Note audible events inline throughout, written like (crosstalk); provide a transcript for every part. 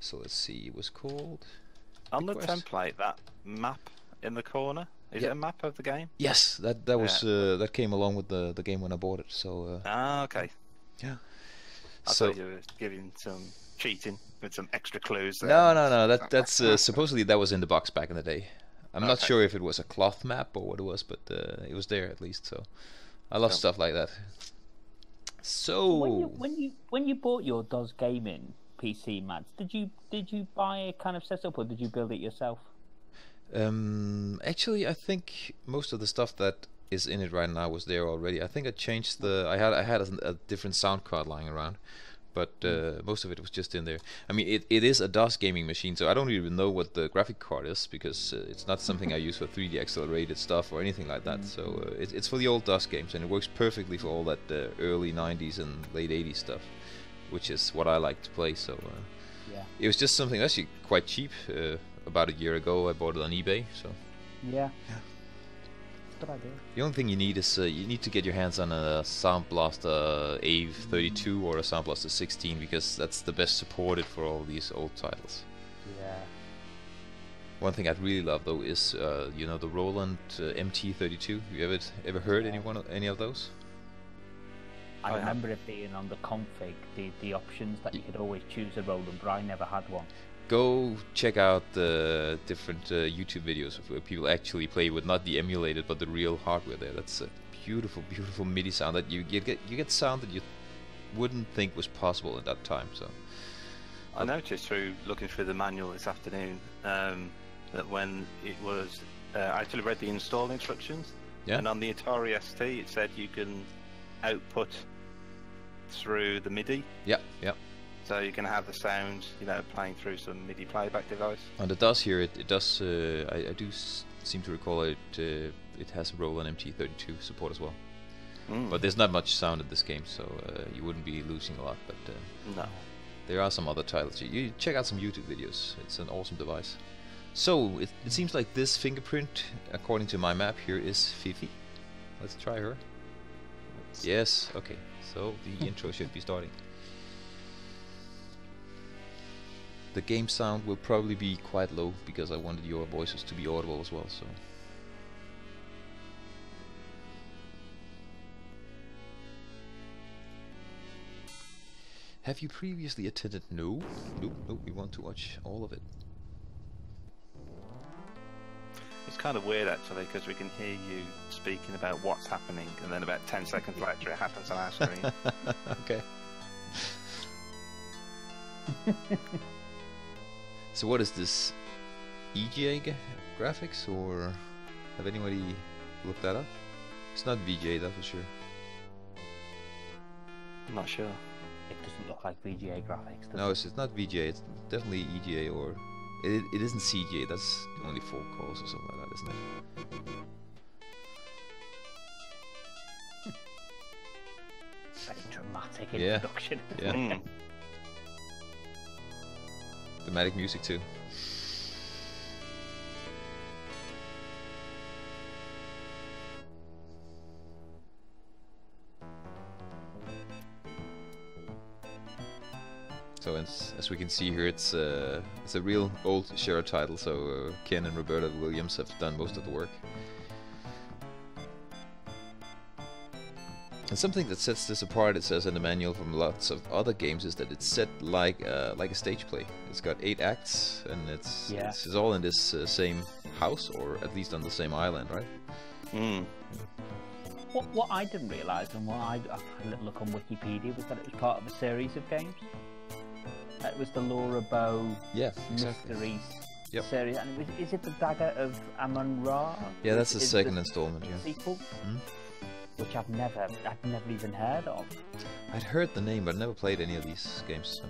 So let's see, it was called. On the Request. template, that map in the corner, is Yeah. it a map of the game? Yes, that that was uh, that came along with the the game when I bought it. So uh, Ah, okay. yeah. I So thought you were giving some cheating with some extra clues. There. no, no, no. That that's uh, supposedly that was in the box back in the day. I'm not sure if it was a cloth map or what it was, but uh, it was there at least. So I love Cool. stuff like that. So When you when you when you bought your DOS gaming PC, Mads, did you did you buy a kind of setup or did you build it yourself? Um, actually, I think most of the stuff that is in it right now was there already. I think I changed the. I had I had a, a different sound card lying around, but uh, most of it was just in there. I mean, it, it is a DOS gaming machine, so I don't even know what the graphic card is because uh, it's not something I use for 3D accelerated stuff or anything like that. So uh, it, it's for the old DOS games, and it works perfectly for all that uh, early 90s and late 80s stuff, which is what I like to play. So. Uh, Yeah. it was just something actually quite cheap. Uh, about a year ago, I bought it on eBay. So Yeah. Good idea. the only thing you need is uh, you need to get your hands on a Sound Blaster AWE 32 or a Sound Blaster 16 because that's the best supported for all these old titles. Yeah. One thing I'd really love though is uh, you know the Roland uh, MT32. You ever ever heard any one of, any of those? I I have. remember it being on the config, the, the options that you could always choose a Roland, but I never had one. Go check out the different uh, YouTube videos of where people actually play with not the emulated but the real hardware. There, that's a beautiful, beautiful MIDI sound that you, you get. You get sound that you wouldn't think was possible at that time. So I noticed through looking through the manual this afternoon um, that when it was, uh, I actually read the install instructions, Yeah. and on the Atari ST it said you can output through the MIDI, yeah, yeah. So you can have the sound, you know, playing through some MIDI playback device. And it does here, it, it does. Uh, I, I do s- seem to recall it. Uh, it has Roland MT32 support as well. Mm. But there's not much sound in this game, so uh, you wouldn't be losing a lot. But uh, no. there are some other titles. You, you check out some YouTube videos. It's an awesome device. So it, it seems like this fingerprint, according to my map here, is Fifi. Let's try her. Yes. Okay. So the intro should be starting. The game sound will probably be quite low because I wanted your voices to be audible as well. So. Have you previously attended? No, no, no. We want to watch all of it. It's kind of weird actually because we can hear you speaking about what's happening, and then about 10 seconds later it happens on our screen. (laughs) okay. (laughs) so what is this? EGA graphics or have anybody looked that up? It's not VGA, that's for sure. I'm not sure. It doesn't look like VGA graphics. Does No, it's, it's not VGA. It's definitely EGA or it, it isn't CGA. That's only four cores or something like that, isn't it? Very dramatic introduction. Yeah. Mm. (laughs) Dramatic music too. So as, as we can see here, it's uh, it's a real old Sierra title. So uh, Ken and Roberta Williams have done most of the work. And something that sets this apart, it says in the manual from lots of other games, is that it's set like uh, like a stage play. It's got eight acts, and it's Yeah. it's, it's all in this uh, same house, or at least on the same island, right? Mm. What, what I didn't realise and what I, I had a little look on Wikipedia was that it was part of a series of games. That was the Laura Bow Yeah, exactly. Mysteries Yep. series. And it was, is it the Dagger of Amun Ra? Yeah, that's the Is- is second installment. Yeah, sequel, Mhm. Which I've never, I've never even heard of. I'd heard the name, but never played any of these games. So.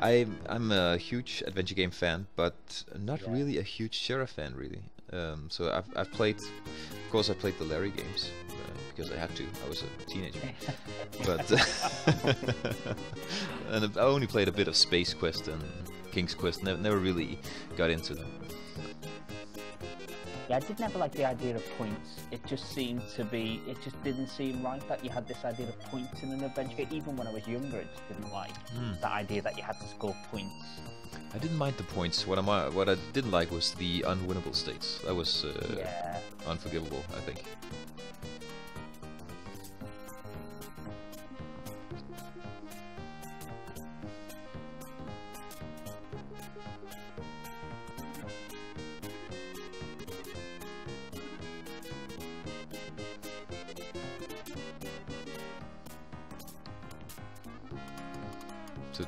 I'm I'm a huge adventure game fan, but not Yeah. really a huge Sierra fan, really. Um, so I've I've played, of course, I played the Larry games uh, because I had to. I was a teenager. (laughs) but (laughs) and I only played a bit of Space Quest and King's Quest. Never, never really got into them. Yeah, I did never like the idea of points. It just seemed to be, it just didn't seem right that you had this idea of points in an adventure game. Even when I was younger, it just didn't like Hmm. that idea that you had to score points. I didn't mind the points. What I what I didn't like was the unwinnable states. That was uh, yeah. unforgivable, I think.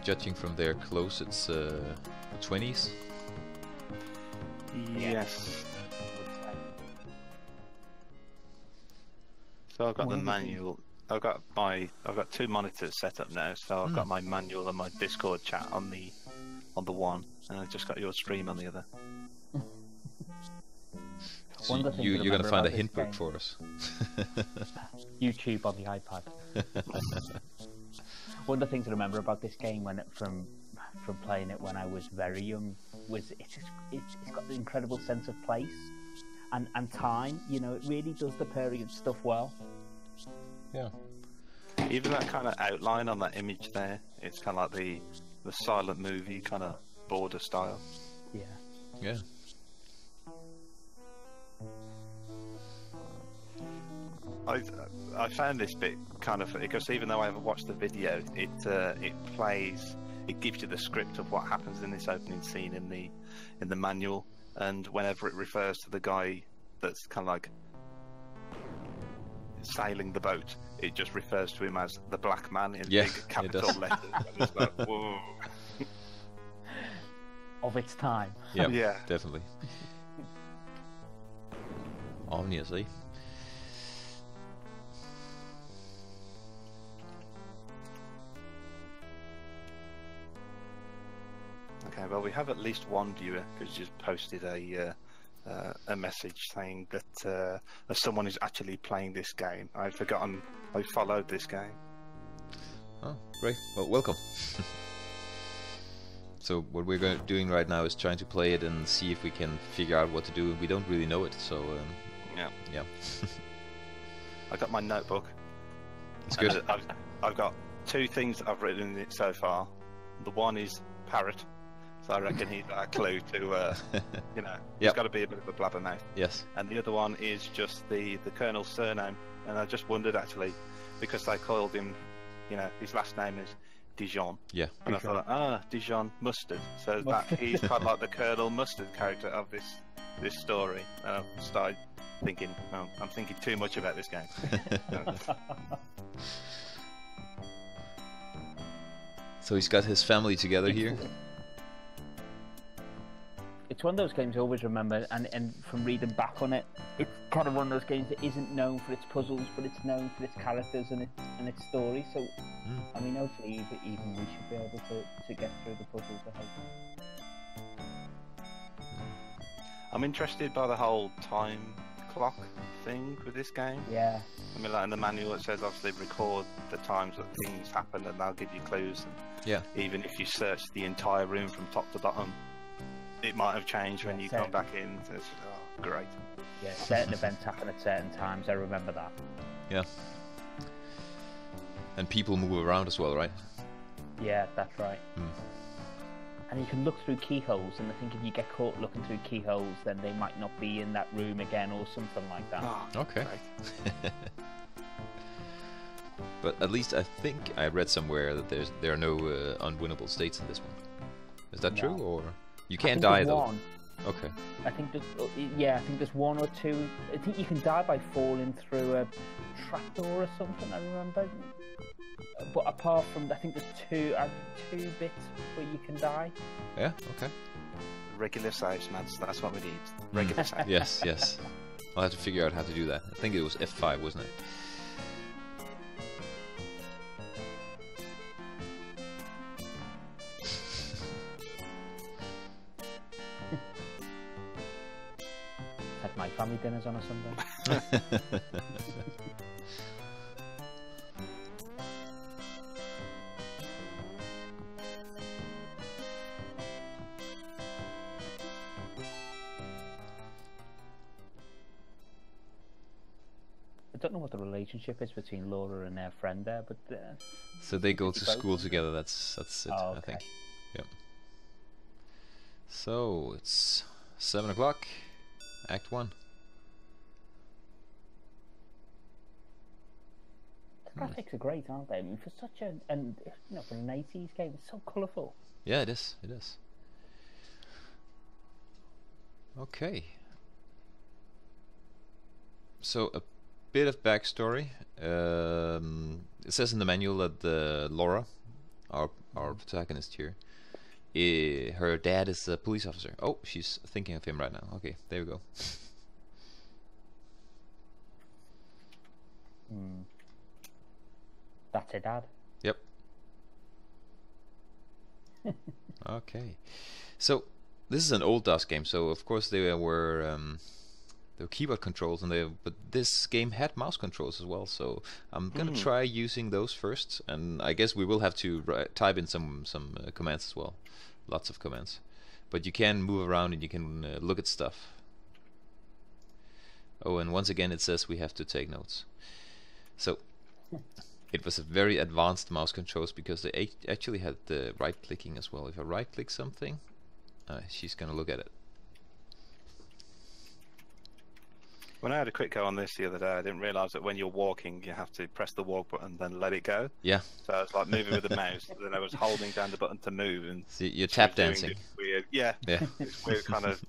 Judging from their close, it's uh, 20s. Yes. So I've got the the things- manual. I've got my. I've got two monitors set up now. So I've got my manual and my Discord chat on the on the one, and I've just got your stream on the other. So (laughs) One of the things you, to you're gonna find a hint book for us. (laughs) YouTube on the iPad. (laughs) One of the things I remember about this game when it, from from playing it when I was very young was it's just it's, it's got an incredible sense of place and and time. You know, it really does the period stuff well. yeah. Even that kind of outline on that image there, it's kind of like the the silent movie kind of border style. Yeah. Yeah. I I found this bit kind of because even though I haven't watched the video, it uh, it plays it gives you the script of what happens in this opening scene in the in the manual, and whenever it refers to the guy that's kind of like sailing the boat, it just refers to him as the black man in Yeah, big capital letters. It's like, (laughs) whoa. Of its time. Yeah. Yeah. Definitely. (laughs) Obviously. Okay, well, we have at least one viewer who's just posted a uh, uh, a message saying that uh, someone is actually playing this game, I've forgotten I followed this game. Oh, great. Well, welcome. (laughs) so what we're going doing right now is trying to play it and see if we can figure out what to do. We don't really know it, so um, Yeah, yeah, (laughs) I got my notebook. it's good. I've, I've got two things that I've written in it so far. The one is parrot, so I reckon he's got a clue to, uh, (laughs) you know, he's Yep. got to be a bit of a blabbermouth. yes. and the other one is just the the colonel's surname. And I just wondered actually, because they called him, you know, his last name is Dijon, Yeah. and I thought, ah, Dijon Mustard. So (laughs) that he's kind of like the Colonel Mustard character of this this story. And I started thinking, oh, I'm thinking too much about this game. (laughs) So he's got his family together here. It's one of those games I always remember, and, and from reading back on it, it's kind of one of those games that isn't known for its puzzles, but it's known for its characters and, it, and its story. So, Mm. I mean, hopefully, even, even we should be able to, to get through the puzzles. I hope. I'm interested by the whole time clock thing with this game. Yeah, I mean, like in the manual, it says obviously record the times that things happen, and they'll give you clues. And Yeah. even if you search the entire room from top to bottom, it might have changed when Yeah, you same. come back in. So it's, oh, great. yeah. Certain events happen at certain times. I remember that. Yeah. And people move around as well, right? Yeah, that's right. Mm. And you can look through keyholes, and I think if you get caught looking through keyholes, then they might not be in that room again, or something like that. Oh, Okay. great. (laughs) but at least I think I read somewhere that there's there are no uh, unwinnable states in this one. Is that true, or you can't die though? One. Okay. I think there's, uh, yeah, I think there's one or two. I think you can die by falling through a trapdoor or something. I remember. But apart from, I think there's two, uh, two bits where you can die. Yeah. Okay. Regular size, Mads. That's what we need. Regular (laughs) size. Yes. Yes. I'll have to figure out how to do that. I think it was F5, wasn't it? Had my family dinners on a Sunday. don't know what the relationship is between Laura and their friend there, but uh, So they go to school together. That's that's it. Oh, I think. Yep. So it's seven o'clock. Act one. The graphics are great, aren't they? I mean, for such a and you know for an '80s game, it's so colourful. Yeah, it is. It is. Okay. So a bit of backstory. Um, it says in the manual that the Laura, our our protagonist here, eh, her dad is a police officer. Oh, she's thinking of him right now. Okay, there we go. Hmm. That's her dad. Yep. (laughs) okay. So this is an old DOS game, so of course they were um, there were keyboard controls, and they but this game had mouse controls as well. So I'm gonna Hmm. try using those first, and I guess we will have to ri- type in some some uh, commands as well, lots of commands. But you can move around and you can uh, look at stuff. Oh, and once again it says we have to take notes. So (laughs) it was a very advanced mouse controls because they act- actually had the right clicking as well. If I right click something, uh, she's gonna look at it. When I had a quick go on this the other day, I didn't realise that when you're walking, you have to press the walk button, and then let it go. Yeah, So it's like moving with the mouse, then I was holding down the button to move, and so you're tap dancing. Weird, yeah, Yeah. this weird kind of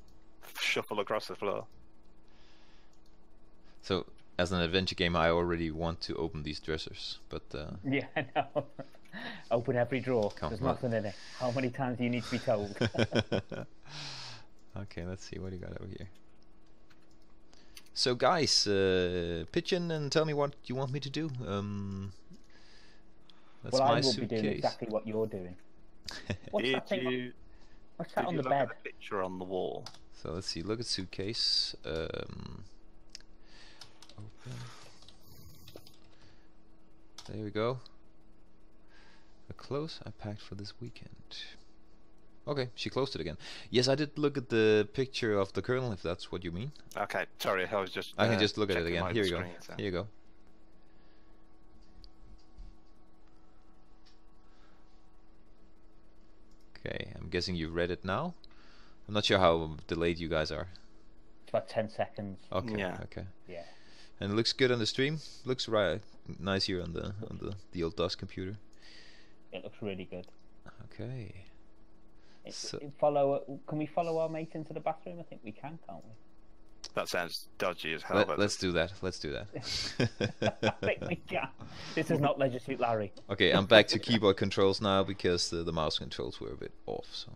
shuffle across the floor. So as an adventure game, I already want to open these dressers, but uh, Yeah, I know. (laughs) Open every drawer. Come There's on. nothing in it. How many times do you need to be told? (laughs) okay, let's see what you got over here. So guys, uh, pitch in and tell me what you want me to do. Um, that's well, my I will suitcase. be doing exactly what you're doing. (laughs) What's Did that thing? you, What's that did on you the look bed? at the picture on the wall? So let's see. Look at suitcase. Um, open. There we go. A close I packed for this weekend. Okay, she closed it again. Yes, I did look at the picture of the Colonel, if that's what you mean. Okay, sorry, I was just. I can uh, just look at it again. Here you go. screen, so- Here you go. Okay, I'm guessing you've read it now. I'm not sure how delayed you guys are. It's about 10 seconds. Okay. Yeah. Okay. Yeah. And it looks good on the stream. Looks right nice here on the on the the old DOS computer. It looks really good. Okay. It, So- it follow. Can we follow our mate into the bathroom? I think we can, can't we? That sounds dodgy as hell. Let, let's do that. Let's do (laughs) I that. think we can. This is not Leisure Suit Larry. okay, I'm back to keyboard controls now because the, the mouse controls were a bit off. So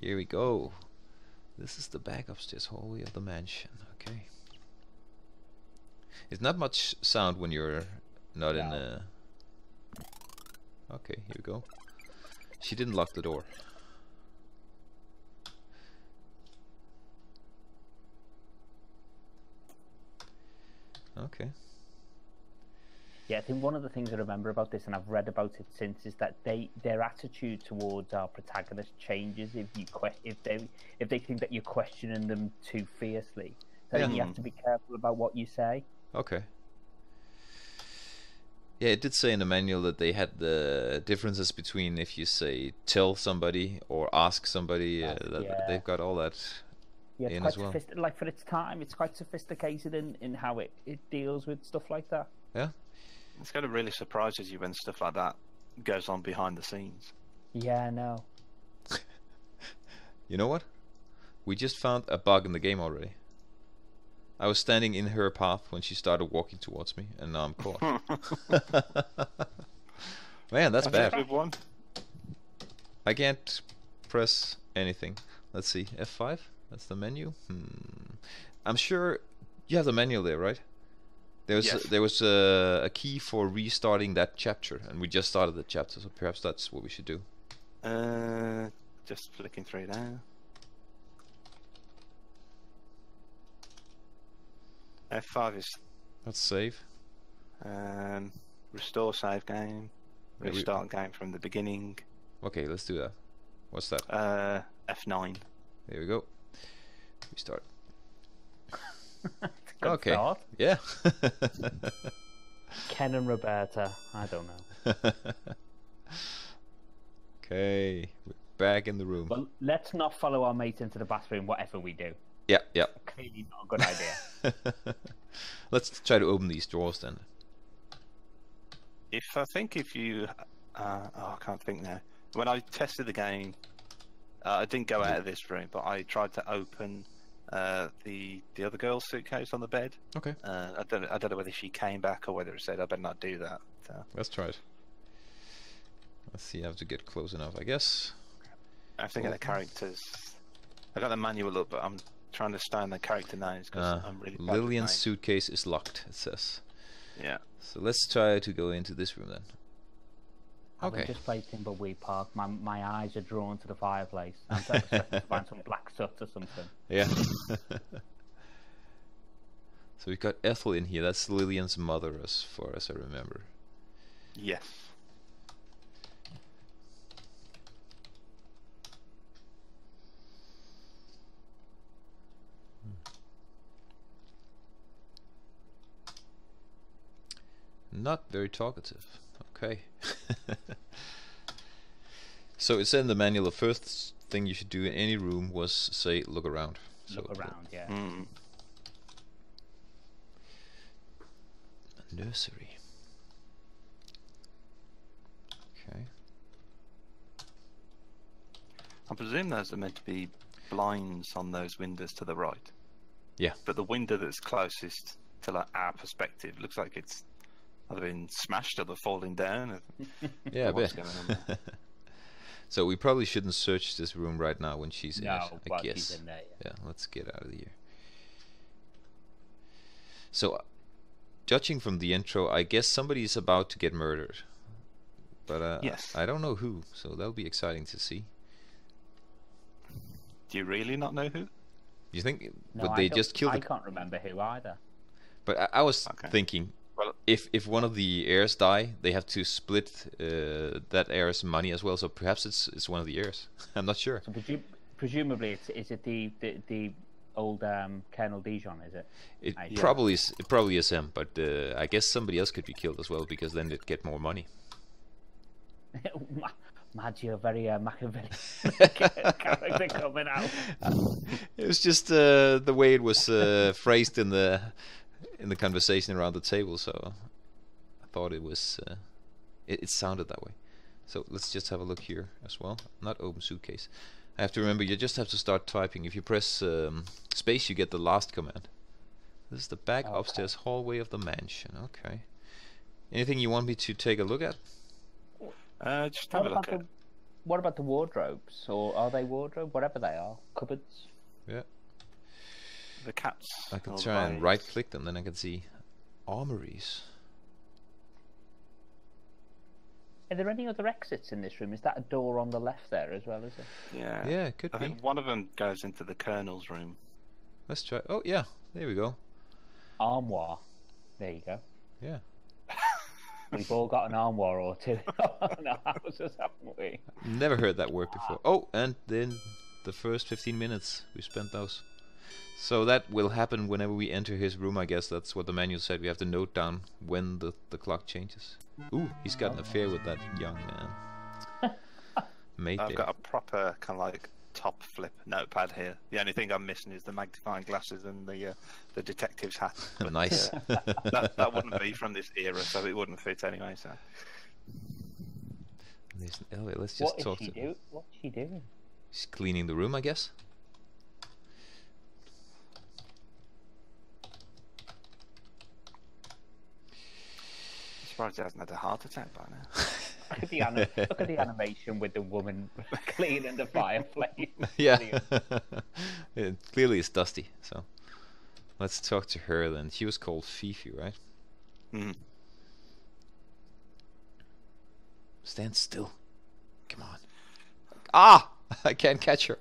here we go. This is the back upstairs hallway of the mansion. Okay. It's not much sound when you're not in a. Uh, okay, here we go. She didn't lock the door. Okay. Yeah, I think one of the things I remember about this, and I've read about it since, is that they their attitude towards our protagonist changes if you if they if they think that you're questioning them too fiercely. So think you have to be careful about what you say. Okay. Yeah, it did say in the manual that they had the differences between if you say tell somebody or ask somebody. Uh, Ask, that yeah. They've got all that. Yeah, it's In quite as well. sophisticated. Like for its time, it's quite sophisticated in, in how it, it deals with stuff like that. Yeah. It's kind of really surprises you when stuff like that goes on behind the scenes. Yeah, I know. (laughs) You know what? We just found a bug in the game already. I was standing in her path when she started walking towards me, and now I'm caught. (laughs) Man, that's I bad. One. I can't press anything. Let's see. F5? That's the menu? Hmm. I'm sure you have the menu there, right? There was Yes. there was a, a key for restarting that chapter, and we just started the chapter, so perhaps that's what we should do. Uh, just flicking through now. F5 is Let's save. um, restore save game, Yeah, we- restart game from the beginning. Okay, let's do that. What's that? Uh, F9. There we go. Restart. (laughs) Good okay. start. Yeah. (laughs) Ken and Roberta. I don't know. (laughs) okay, we're back in the room. Well, let's not follow our mate into the bathroom, whatever we do. Yeah, yeah. Clearly not a good idea. (laughs) Let's try to open these drawers then. If I think if you, uh, oh, I can't think now. When I tested the game, uh, I didn't go out of this room, but I tried to open uh, the the other girl's suitcase on the bed. Okay, Uh, I don't I don't know whether she came back or whether it said I better not do that. So, let's try it. Let's see. I have to get close enough, I guess. I think the characters. I got the manual up, but I'm trying to stand the character names because Uh, I'm really Lillian's names. suitcase is locked. It says. Yeah. So let's try to go into this room then. I okay. just played Thimbleweed Park, my, my eyes are drawn to the fireplace. I'm expecting to (laughs) find some black soot or something. Yeah. (laughs) so we've got Ethel in here. That's Lillian's mother, as far as I remember. Yes. Not very talkative. Okay. (laughs) so it said in the manual the first thing you should do in any room was say look around. So Look around, yeah. Mm. nursery. Okay. I presume those are meant to be blinds on those windows to the right. Yeah. But the window that's closest to like our perspective looks like it's either been smashed or they're falling down. (laughs) Yeah, I what's bet. going on there. so we probably shouldn't search this room right now when she's in No, it. I guess. he's in there. Yeah. Yeah, let's get out of here. So, uh, judging from the intro, I guess somebody's about to get murdered. But uh, Yes. I don't know who, so that'll be exciting to see. Do you really not know who? You think No, would I they don't- just kill I the? can't remember who either. But I, I was Okay. thinking, Well- if if one of the heirs die, they have to split uh, that heir's money as well. So perhaps it's it's one of the heirs. (laughs) I'm not sure. So presu- presumably, it's, is it the the, the old um, Colonel Dijon? Is it? It I- probably is. It probably is him, but uh, I guess somebody else could be killed as well because then they'd get more money. (laughs) Ma- Maggio, very uh, Machiavelli character (laughs) coming out. it was just uh, the way it was uh, phrased in the in the conversation around the table, so I thought it was uh, it, it sounded that way. So let's just have a look here as well. Not open suitcase. I have to remember you just have to start typing. If you press um, space, you get the last command. This is the back Okay. upstairs hallway of the mansion. Okay. Anything you want me to take a look at? Uh, just What have a look at. the, what about the wardrobes? Or are they wardrobe? Whatever they are. Cupboards? Yeah. The cats. I can or try and right click them, then I can see armories. Are there any other exits in this room? Is that a door on the left there as well, is it? Yeah. Yeah, it could I be. think one of them goes into the Colonel's room. Let's try. Oh yeah, there we go. Armoire. There you go. Yeah. (laughs) We've all got an armoire or two (laughs) in our houses, haven't we? Never heard that word before. Oh, and then the first 15 minutes we spent those. So that will happen whenever we enter his room. I guess that's what the manual said. We have to note down when the the clock changes. Ooh, he's got an affair with that young man. (laughs) mate I've there. got a proper kind of like top flip notepad here. The only thing I'm missing is the magnifying glasses and the uh, the detective's hat. (laughs) But, nice. uh, that, that wouldn't be from this era, so it wouldn't fit anyway. So There's an. Let's just What is talk she to. do? What's she doing? She's cleaning the room, I guess. Surprised he hasn't had a heart attack by now. (laughs) Look at the, anim- look at the (laughs) animation with the woman (laughs) cleaning the fireplace. yeah. Brilliant. it clearly it's dusty. So let's talk to her then. She was called Fifi, right? Mm. Stand still. Come on. Ah! I can't catch her.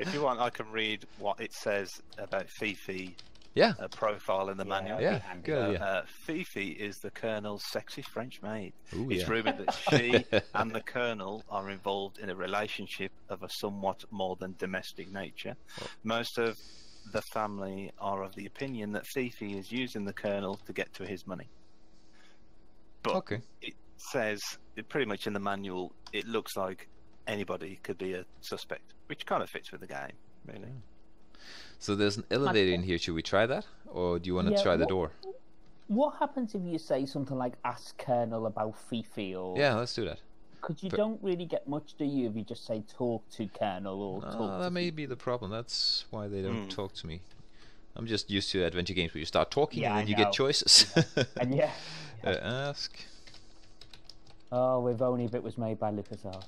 If you want, I can read what it says about Fifi yeah. uh, profile in the Yeah. manual. Yeah. Good Uh, idea. uh, Fifi is the Colonel's sexy French maid. Ooh, It's yeah. rumoured that she (laughs) and the Colonel are involved in a relationship of a somewhat more than domestic nature. Most of the family are of the opinion that Fifi is using the Colonel to get to his money. But Okay. it says it pretty much in the manual. It looks like anybody could be a suspect, which kind of fits with the game, really. So there's an elevator in here. Should we try that, or do you want to Yeah, try the what- door? What happens if you say something like "Ask Colonel about Fifi" or Yeah, let's do that. Because you but- don't really get much, do you? If you just say "Talk to Colonel" or "Talk Uh, to that may Fifi? be the problem. That's why they don't Hmm. talk to me. I'm just used to adventure games where you start talking Yeah, and then you get choices. (laughs) And yeah, (laughs) uh, ask. oh, if only if it was made by LucasArts.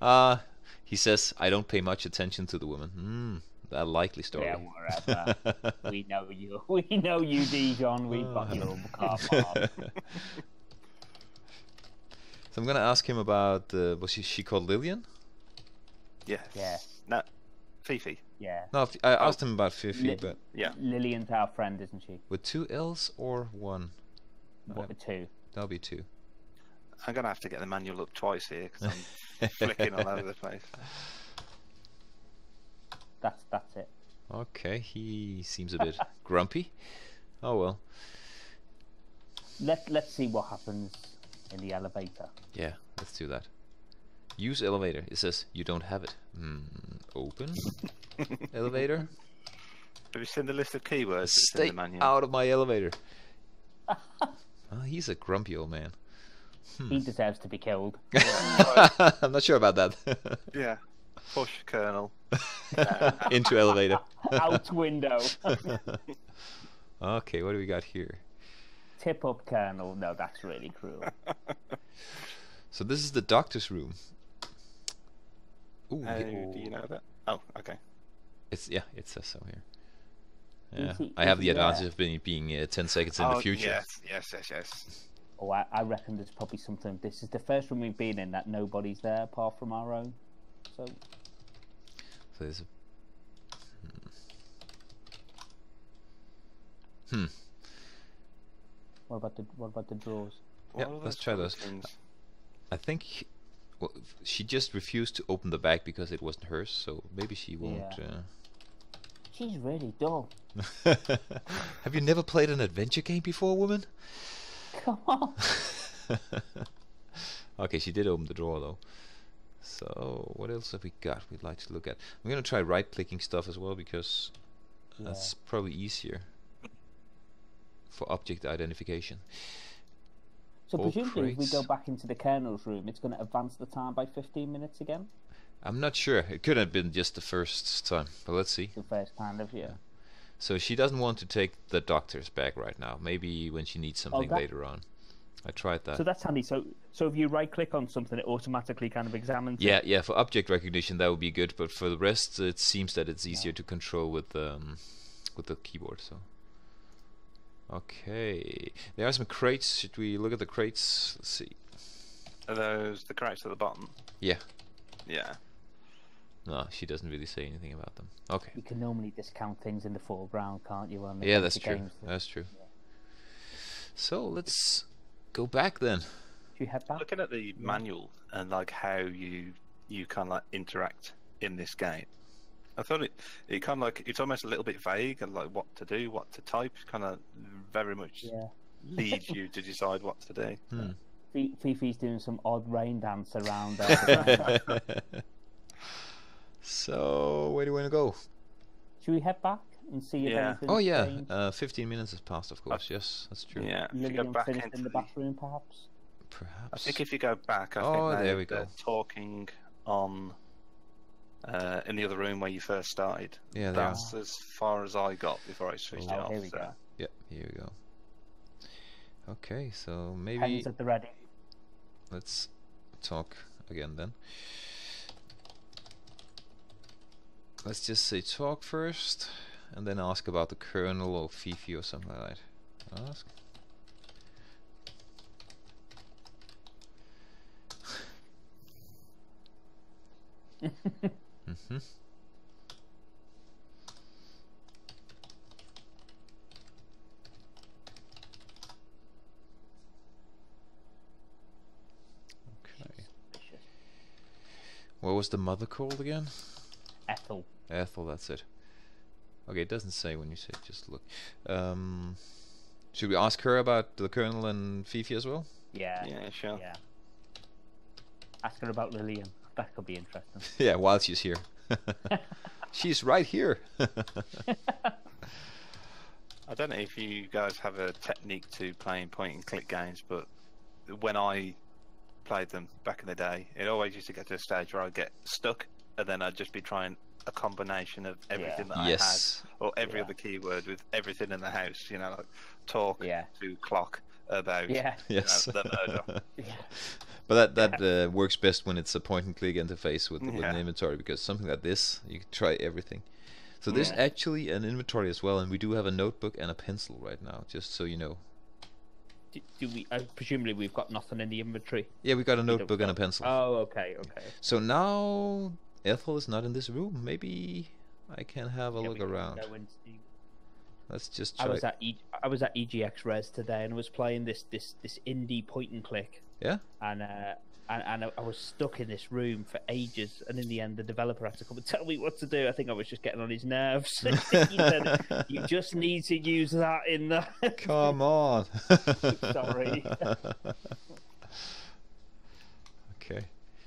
Ah, (laughs) he says I don't pay much attention to the woman. Hmm, a likely story. Yeah, whatever. (laughs) we know you. (laughs) We know you, Dijon. We've got your car. So I'm gonna ask him about uh, was she, she called Lillian? Yes. Yeah. No, Fifi. Yeah. No, F- I asked him about Fifi, Li- but Yeah. Lillian's our friend, isn't she? with two L's or one? What, with two? That'll be two. I'm gonna have to get the manual up twice here because I'm flicking all over the place. (laughs) That's that's it. Okay, he seems a bit (laughs) grumpy. Oh well. Let Let's see what happens in the elevator. Yeah, let's do that. Use elevator. It says you don't have it. Hmm. Open (laughs) elevator. Have you seen the list of keywords that's in Stay the manual? out of my elevator. oh, he's a grumpy old man. Hmm. He deserves to be killed. (laughs) (laughs) I'm not sure about that. (laughs) Yeah. Push Colonel. Into elevator. Out window. okay, what do we got here? Tip up, Colonel. No, that's really cruel. So this is the doctor's room. Ooh, How he- do you know that? Oh, okay. it's yeah, it says so here. Yeah, he- I have the advantage there? of being being uh, ten seconds in oh, the future. Yes, yes, yes, yes. Oh, I, I reckon there's probably something. This is the first room we've been in that nobody's there apart from our own. So So there's a... Hmm. what about the what about the drawers? Yeah, let's try those. things? I think well, she just refused to open the bag because it wasn't hers. So maybe she won't. She's really dull. Uh... (laughs) Have you never played an adventure game before, woman? Come (laughs) on. okay, she did open the drawer though. So what else have we got? We'd like to look at. I'm gonna try right-clicking stuff as well because that's probably easier for object identification. So All presumably, if we go back into the Colonel's room, it's going to advance the time by 15 minutes again. I'm not sure. It could have been just the first time, but let's see. The first kind of yeah. So she doesn't want to take the doctor's bag right now. Maybe when she needs something that- later on. I tried that. So that's handy. So so if you right click on something, it automatically kind of examines. it. yeah, yeah. For object recognition, that would be good. But for the rest, it seems that it's easier to control with um, with the keyboard. So. Okay, there are some crates. Should we look at the crates? Let's see. Are those the crates at the bottom? Yeah. Yeah. No, she doesn't really say anything about them. Okay. You can normally discount things in the foreground, can't you? On the Yeah, that's true. games? That's true. So let's go back then. Should we head back? Looking at the manual and like how you you kind of like interact in this game, I thought it it kind of like it's almost a little bit vague and like what to do, what to type, kind of very much Yeah. leads you to decide what to do. Hmm. Fifi's doing some odd rain dance around. (laughs) Uh, (laughs) so where do we want to go? Should we head back and see if Yeah. anything's Oh yeah, uh, 15 minutes has passed, of course. yes, that's true. Yeah, if you go back into in the the, bathroom, perhaps. Perhaps. I think if you go back, I Oh, think there they- we go. they're talking on uh, in the other room where you first started. yeah, there. That's as far as I got before I switched it Oh, off. here we so- go. Yep, here we go. Okay, so maybe Pens at the ready. let's talk again then. Let's just say talk first, and then ask about the Colonel or Fifi or something like that. Ask. hmm Okay. What was the mother called again? Ethel. Ethel, that's it. Okay, it doesn't say when you say just look. Um, should we ask her about the Colonel and Fifi as well? Yeah. Yeah, sure. Yeah. Ask her about Lillian. That could be interesting. (laughs) yeah, while she's here. (laughs) she's right here. (laughs) I don't know if you guys have a technique to playing point and click games, but when I played them back in the day, it always used to get to a stage where I'd get stuck, and then I'd just be trying a combination of everything that yes. I had, or every Yeah. other keyword with everything in the house. You know, like talk Yeah. to clock about Yeah. Yes. the murder. (laughs) Yeah. But that that uh, works best when it's a point and click interface with, with an inventory because something like this you can try everything. So there's Yeah. actually an inventory as well, and we do have a notebook and a pencil right now, just so you know. Do, do we? Uh, presumably, we've got nothing in the inventory. Yeah, we got a notebook and a pencil. Oh, okay, okay. So now Ethel is not in this room. Maybe I can have a Yeah, look around. go and see. Let's just I was at e- I was at EGX Rezzed today and was playing this this this indie point and click. Yeah? And uh, and and I- was stuck in this room for ages, and in the end, the developer had to come and tell me what to do. I think I was just getting on his nerves. (laughs) he said, "You just need to use that in the." (laughs) Come on. (laughs) Sorry. okay.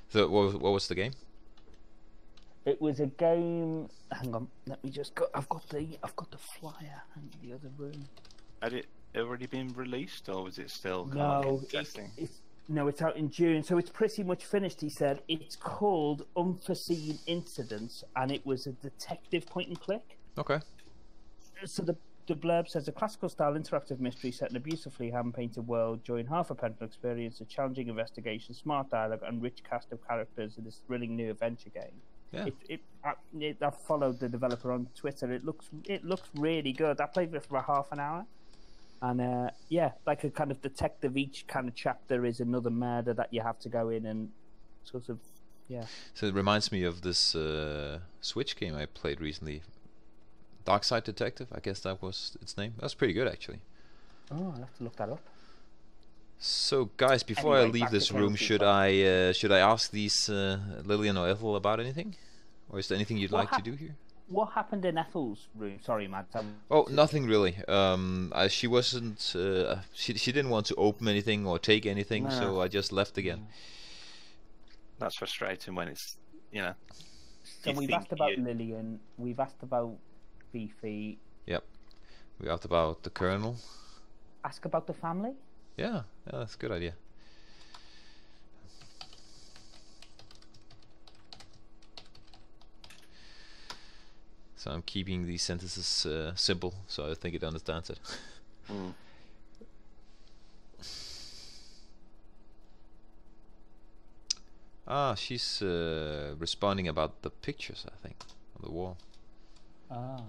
So what was, what was the game? It was a game. Hang on, let me just go. I've got the I've got the flyer in the other room. Had it already been released, or was it still No, of it, testing? it's no, it's out in June, so it's pretty much finished. He said it's called Unforeseen Incidents, and it was a detective point and click. Okay. So the the blurb says a classical style interactive mystery set in a beautifully hand painted world, Join half a pental experience, a challenging investigation, smart dialogue, and rich cast of characters in this thrilling new adventure game. Yeah. It, it, I, it, I've followed the developer on Twitter. It looks it looks really good. I played it for about half an hour, and uh, yeah, like a kind of detective. Each kind of chapter is another murder that you have to go in and sort of yeah. So it reminds me of this uh, Switch game I played recently. Dark Side Detective, I guess that was its name. That's pretty good actually. Oh, I have to look that up. So guys, before I leave this room, should. I uh, should I ask these uh, Lillian or Ethel about anything, or is there anything you'd What like to do here? What happened in Ethel's room? Sorry, Matt. I'm- Oh, nothing really. Um, I, she wasn't. Uh, she she didn't want to open anything or take anything, so I just left again. That's frustrating when it's you know. So you we've asked about you- Lillian. We've asked about Fifi. Yep. We asked about the Colonel. Ask about the family. Yeah, yeah, that's a good idea. So I'm keeping these sentences uh, simple, so I think it understands it. Mm. Ah, she's uh, responding about the pictures, I think, on the wall. Ah.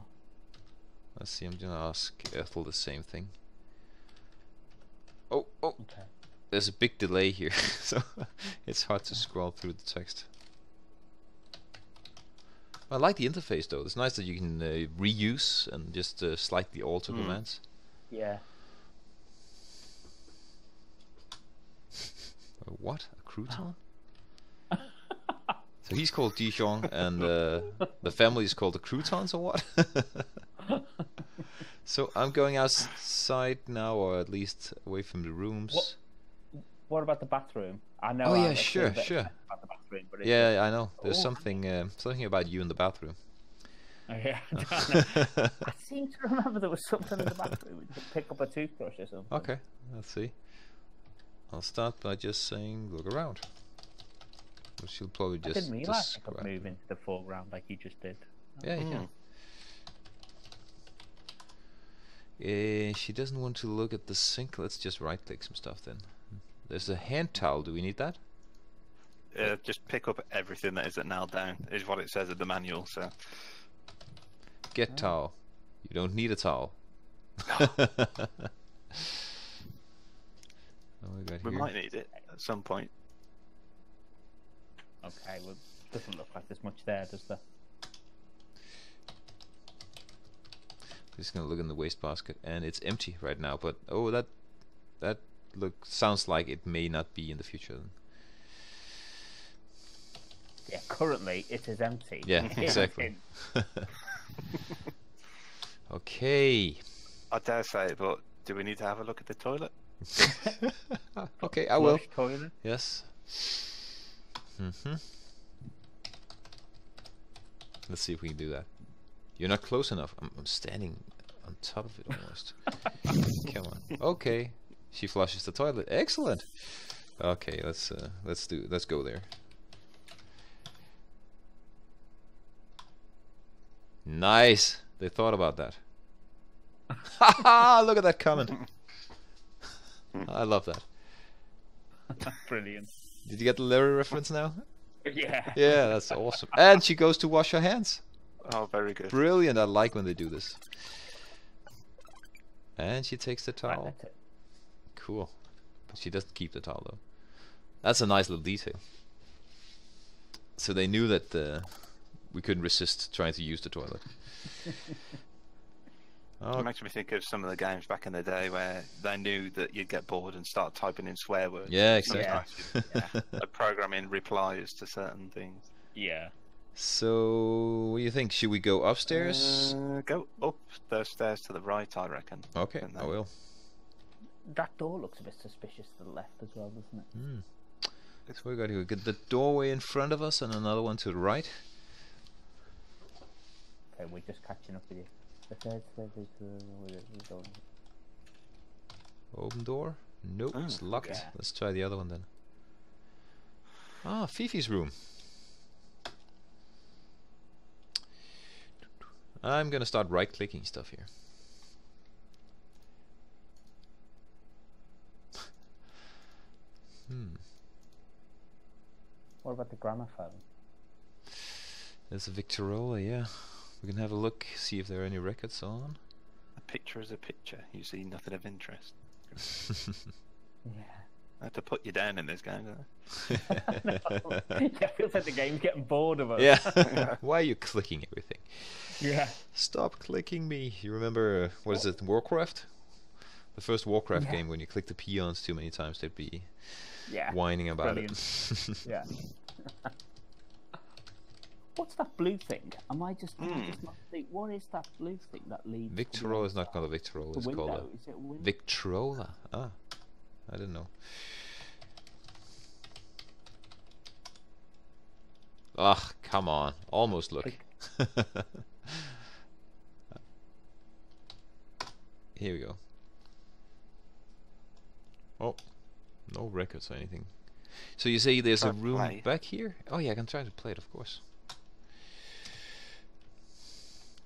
Let's see, I'm gonna ask Ethel the same thing. Oh, oh, Okay. there's a big delay here, (laughs) so it's hard to scroll through the text. I like the interface though. It's nice that you can uh, reuse and just uh, slightly alter Mm. commands. Yeah. (laughs) What? A crouton? so he's called Dijon, and uh, the family is called the croutons, or what? (laughs) so I'm going outside now, or at least away from the rooms. What- What about the bathroom? I know. Oh, I'm yeah, sure, sure. About the bathroom, but Yeah, I know. There's Oh. something, uh, something about you in the bathroom. Oh, yeah. (laughs) I seem to remember there was something in the bathroom. We could pick up a toothbrush or something. okay, let's see. I'll start by just saying, look around. Which she'll probably I just didn't realise I could move into the foreground like you just did. Yeah, you can. Uh, she doesn't want to look at the sink. Let's just right click some stuff then. There's a hand towel. Do we need that? Uh, just pick up everything that isn't nailed down is what it says in the manual. So Get Oh. towel. You don't need a towel. (laughs) oh, we got we here. might need it at some point. Okay, well, doesn't look like there's much there, does there? Just gonna look in the wastebasket, and it's empty right now. But oh, that that look sounds like it may not be in the future. Then. Yeah, currently it is empty. Yeah, (laughs) exactly. (laughs) okay. I dare say it, but do we need to have a look at the toilet? (laughs) okay, I will. Toilet. Yes. Mm-hmm. Let's see if we can do that. You're not close enough. I'm, I'm standing on top of it almost. (laughs) Come on. Okay. She flushes the toilet. Excellent. Okay, let's uh, let's do let's go there. Nice. They thought about that. (laughs) Look at that comment. (laughs) I love that. Brilliant. Did you get the Larry reference now? Yeah. Yeah, that's awesome. And she goes to wash her hands. Oh, very good. Brilliant. I like when they do this. And she takes the Right, towel. that's it. Cool. But she doesn't keep the towel though. That's a nice little detail. So they knew that uh, we couldn't resist trying to use the toilet. (laughs) It oh, makes me think of some of the games back in the day where they knew that you'd get bored and start typing in swear words. yeah, exactly. you'd, (laughs) yeah, like programming replies to certain things. Yeah. So, what do you think? Should we go upstairs? Uh, go up those stairs to the right, I reckon. okay, and I will. That door looks a bit suspicious to the left as well, doesn't it? Hmm. So we got here. We got the doorway in front of us and another one to the right. Okay, we're just catching up with you. The third step is uh, where. Open door? Nope, Oh, it's locked. okay. Let's try the other one then. Ah, Fifi's room. I'm gonna start right clicking stuff here. hmm. What about the gramophone? There's a Victorola, yeah. We can have a look, see if there are any records on. A picture is a picture. You see nothing of interest. (laughs) (laughs) Yeah. I have to put you down in this game, don't I? (laughs) yeah, it feels like the game's getting bored of us. yeah. (laughs) Why are you clicking everything? Yeah. Stop clicking me. You remember, uh, what is it, Warcraft? The first Warcraft Yeah. game, when you click the peons too many times, they'd be Yeah. whining about brilliant. it. (laughs) Yeah. What's that blue thing? Am I just, am I Hmm. just not think, what is that blue thing that leads to Victorola is not called a Victorola, The it's called a Is it a? Victrola. Ah, I don't know. Ugh, come on. Almost look. (laughs) Here we go. Oh, no records or anything. So you say there's a room play. back here? Oh yeah, I can try to play it, of course.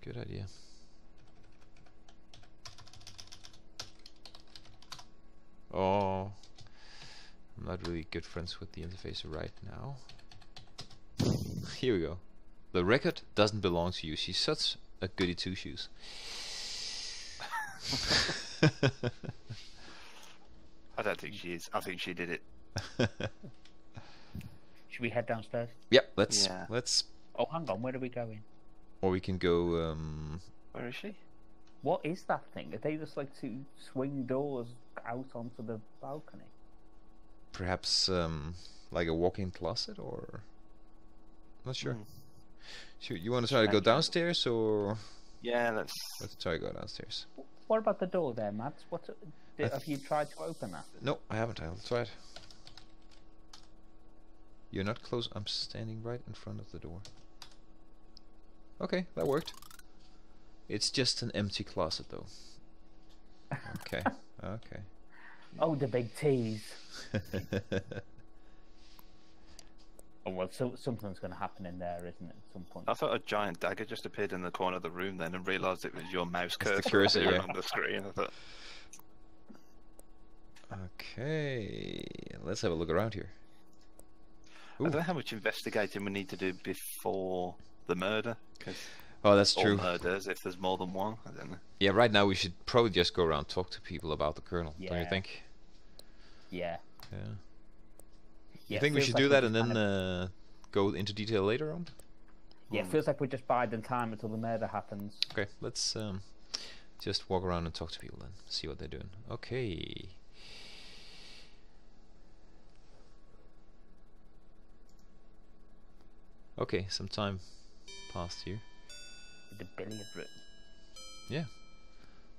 Good idea. Oh, I'm not really good friends with the interface right now. (laughs) Here we go. The record doesn't belong to you. She's such a goody two shoes. (laughs) I don't think she is. I think she did it. (laughs) Should we head downstairs? yep, let's Yeah. let's Oh, hang on. Where are we going? or we can go um Where is she? What is that thing? Are they just like two swing doors out onto the balcony? perhaps um like a walk-in closet or not sure. Hmm. Shoot, you want to try to go downstairs or Yeah, let's. let's try to go downstairs. What about the door there, Matt? What I did, have you tried to open that? No, I haven't. I'll try it. You're not close. I'm standing right in front of the door. Okay, that worked. It's just an empty closet, though. (laughs) Okay, okay. Oh, the big tease. (laughs) Oh well, so, something's going to happen in there, isn't it? At some point. I thought a giant dagger just appeared in the corner of the room then and realised it was your mouse (laughs) the cursor, cursor, yeah. on the screen. I thought, okay, let's have a look around here. I don't know how much investigating we need to do before the murder. 'cause Oh, that's all true. murders, if there's more than one, I don't know. Yeah, right now we should probably just go around talk to people about the Colonel. Don't you think? Yeah. Yeah. yeah you think we should like do that and then uh, go into detail later on? yeah, it feels like we're just biding time until the murder happens. Okay, let's um, just walk around and talk to people then. See what they're doing. Okay. Okay, some time passed here. The billiard room. Yeah.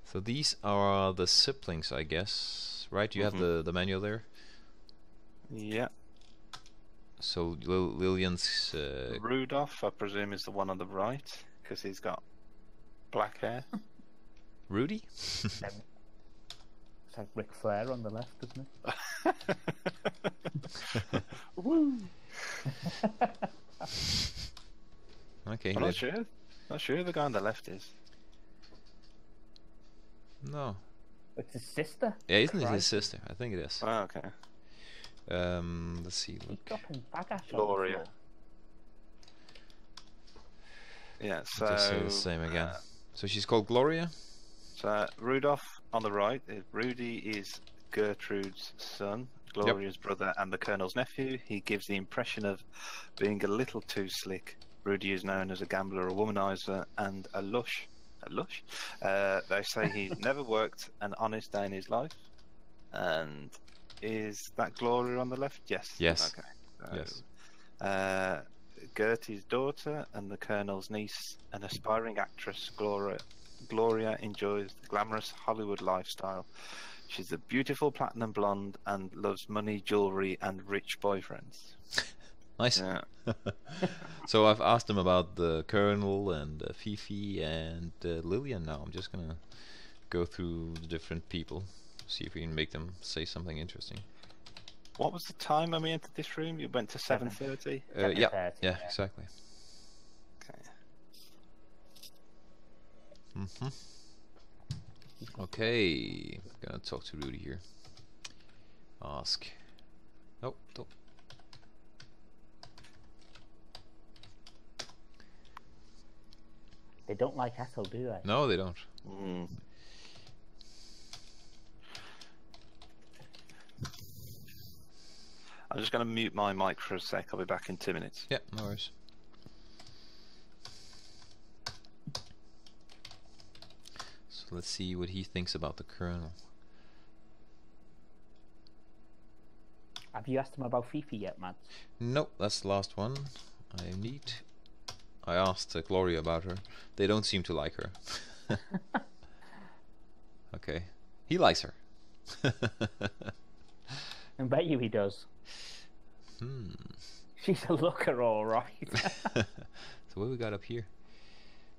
So these are the siblings, I guess, right? You Mhm. have the the manual there. Yeah. So Lil- Lillian's. Uh, Rudolph, I presume, is the one on the right because he's got black hair. (laughs) Rudy? (laughs) It's like Ric Flair on the left, isn't it? (laughs) Woo! Okay. I'm not sure. Not sure who the guy on the left is. No. It's his sister. Yeah, isn't it his sister? I think it is. Oh, okay. Um, let's see. He's Look. dropping baggage on the Gloria. Yeah. So. Just say the same again. uh, So she's called Gloria. so Rudolph on the right. uh, Rudy is Gertrude's son, Gloria's brother, and the Colonel's nephew. He gives the impression of being a little too slick. Rudy is known as a gambler, a womanizer, and a lush. Lush. Uh, they say he's (laughs) never worked an honest day in his life. And is that Gloria on the left? Yes. Yes. Okay. Yes. Uh, Gertie's daughter and the Colonel's niece, an aspiring actress, Gloria. Gloria enjoys the glamorous Hollywood lifestyle. She's a beautiful platinum blonde and loves money, jewelry, and rich boyfriends. Nice. Yeah. (laughs) so I've asked him about the Colonel and uh, Fifi and uh, Lillian. Now I'm just gonna go through the different people, see if we can make them say something interesting. What was the time when we entered this room? You went to Seven. 7.30? Uh, yeah, yeah, yeah. exactly. Okay. hmm Okay, gonna talk to Rudy here. Ask. Nope, don't. They don't like Ethel, do they? No, they don't. Mm. I'm just going to mute my mic for a sec. I'll be back in two minutes. Yeah, no worries. So let's see what he thinks about the Colonel. Have you asked him about Fifi yet, Matt? Nope, that's the last one. I need. I asked uh, Gloria about her. They don't seem to like her. (laughs) okay, he likes her. I bet you he does. hmm. She's a looker, all right. (laughs) (laughs) so what we got up here?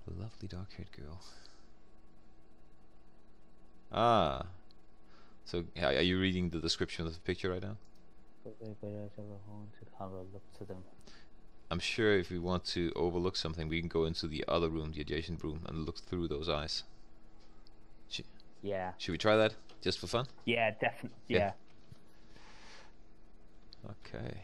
A lovely dark-haired girl. Ah. So are you reading the description of the picture right now? But they go out of a look to them. I'm sure if we want to overlook something, we can go into the other room, the adjacent room, and look through those eyes. Yeah, Should we try that just for fun? yeah, definitely. Yeah. Yeah. Okay.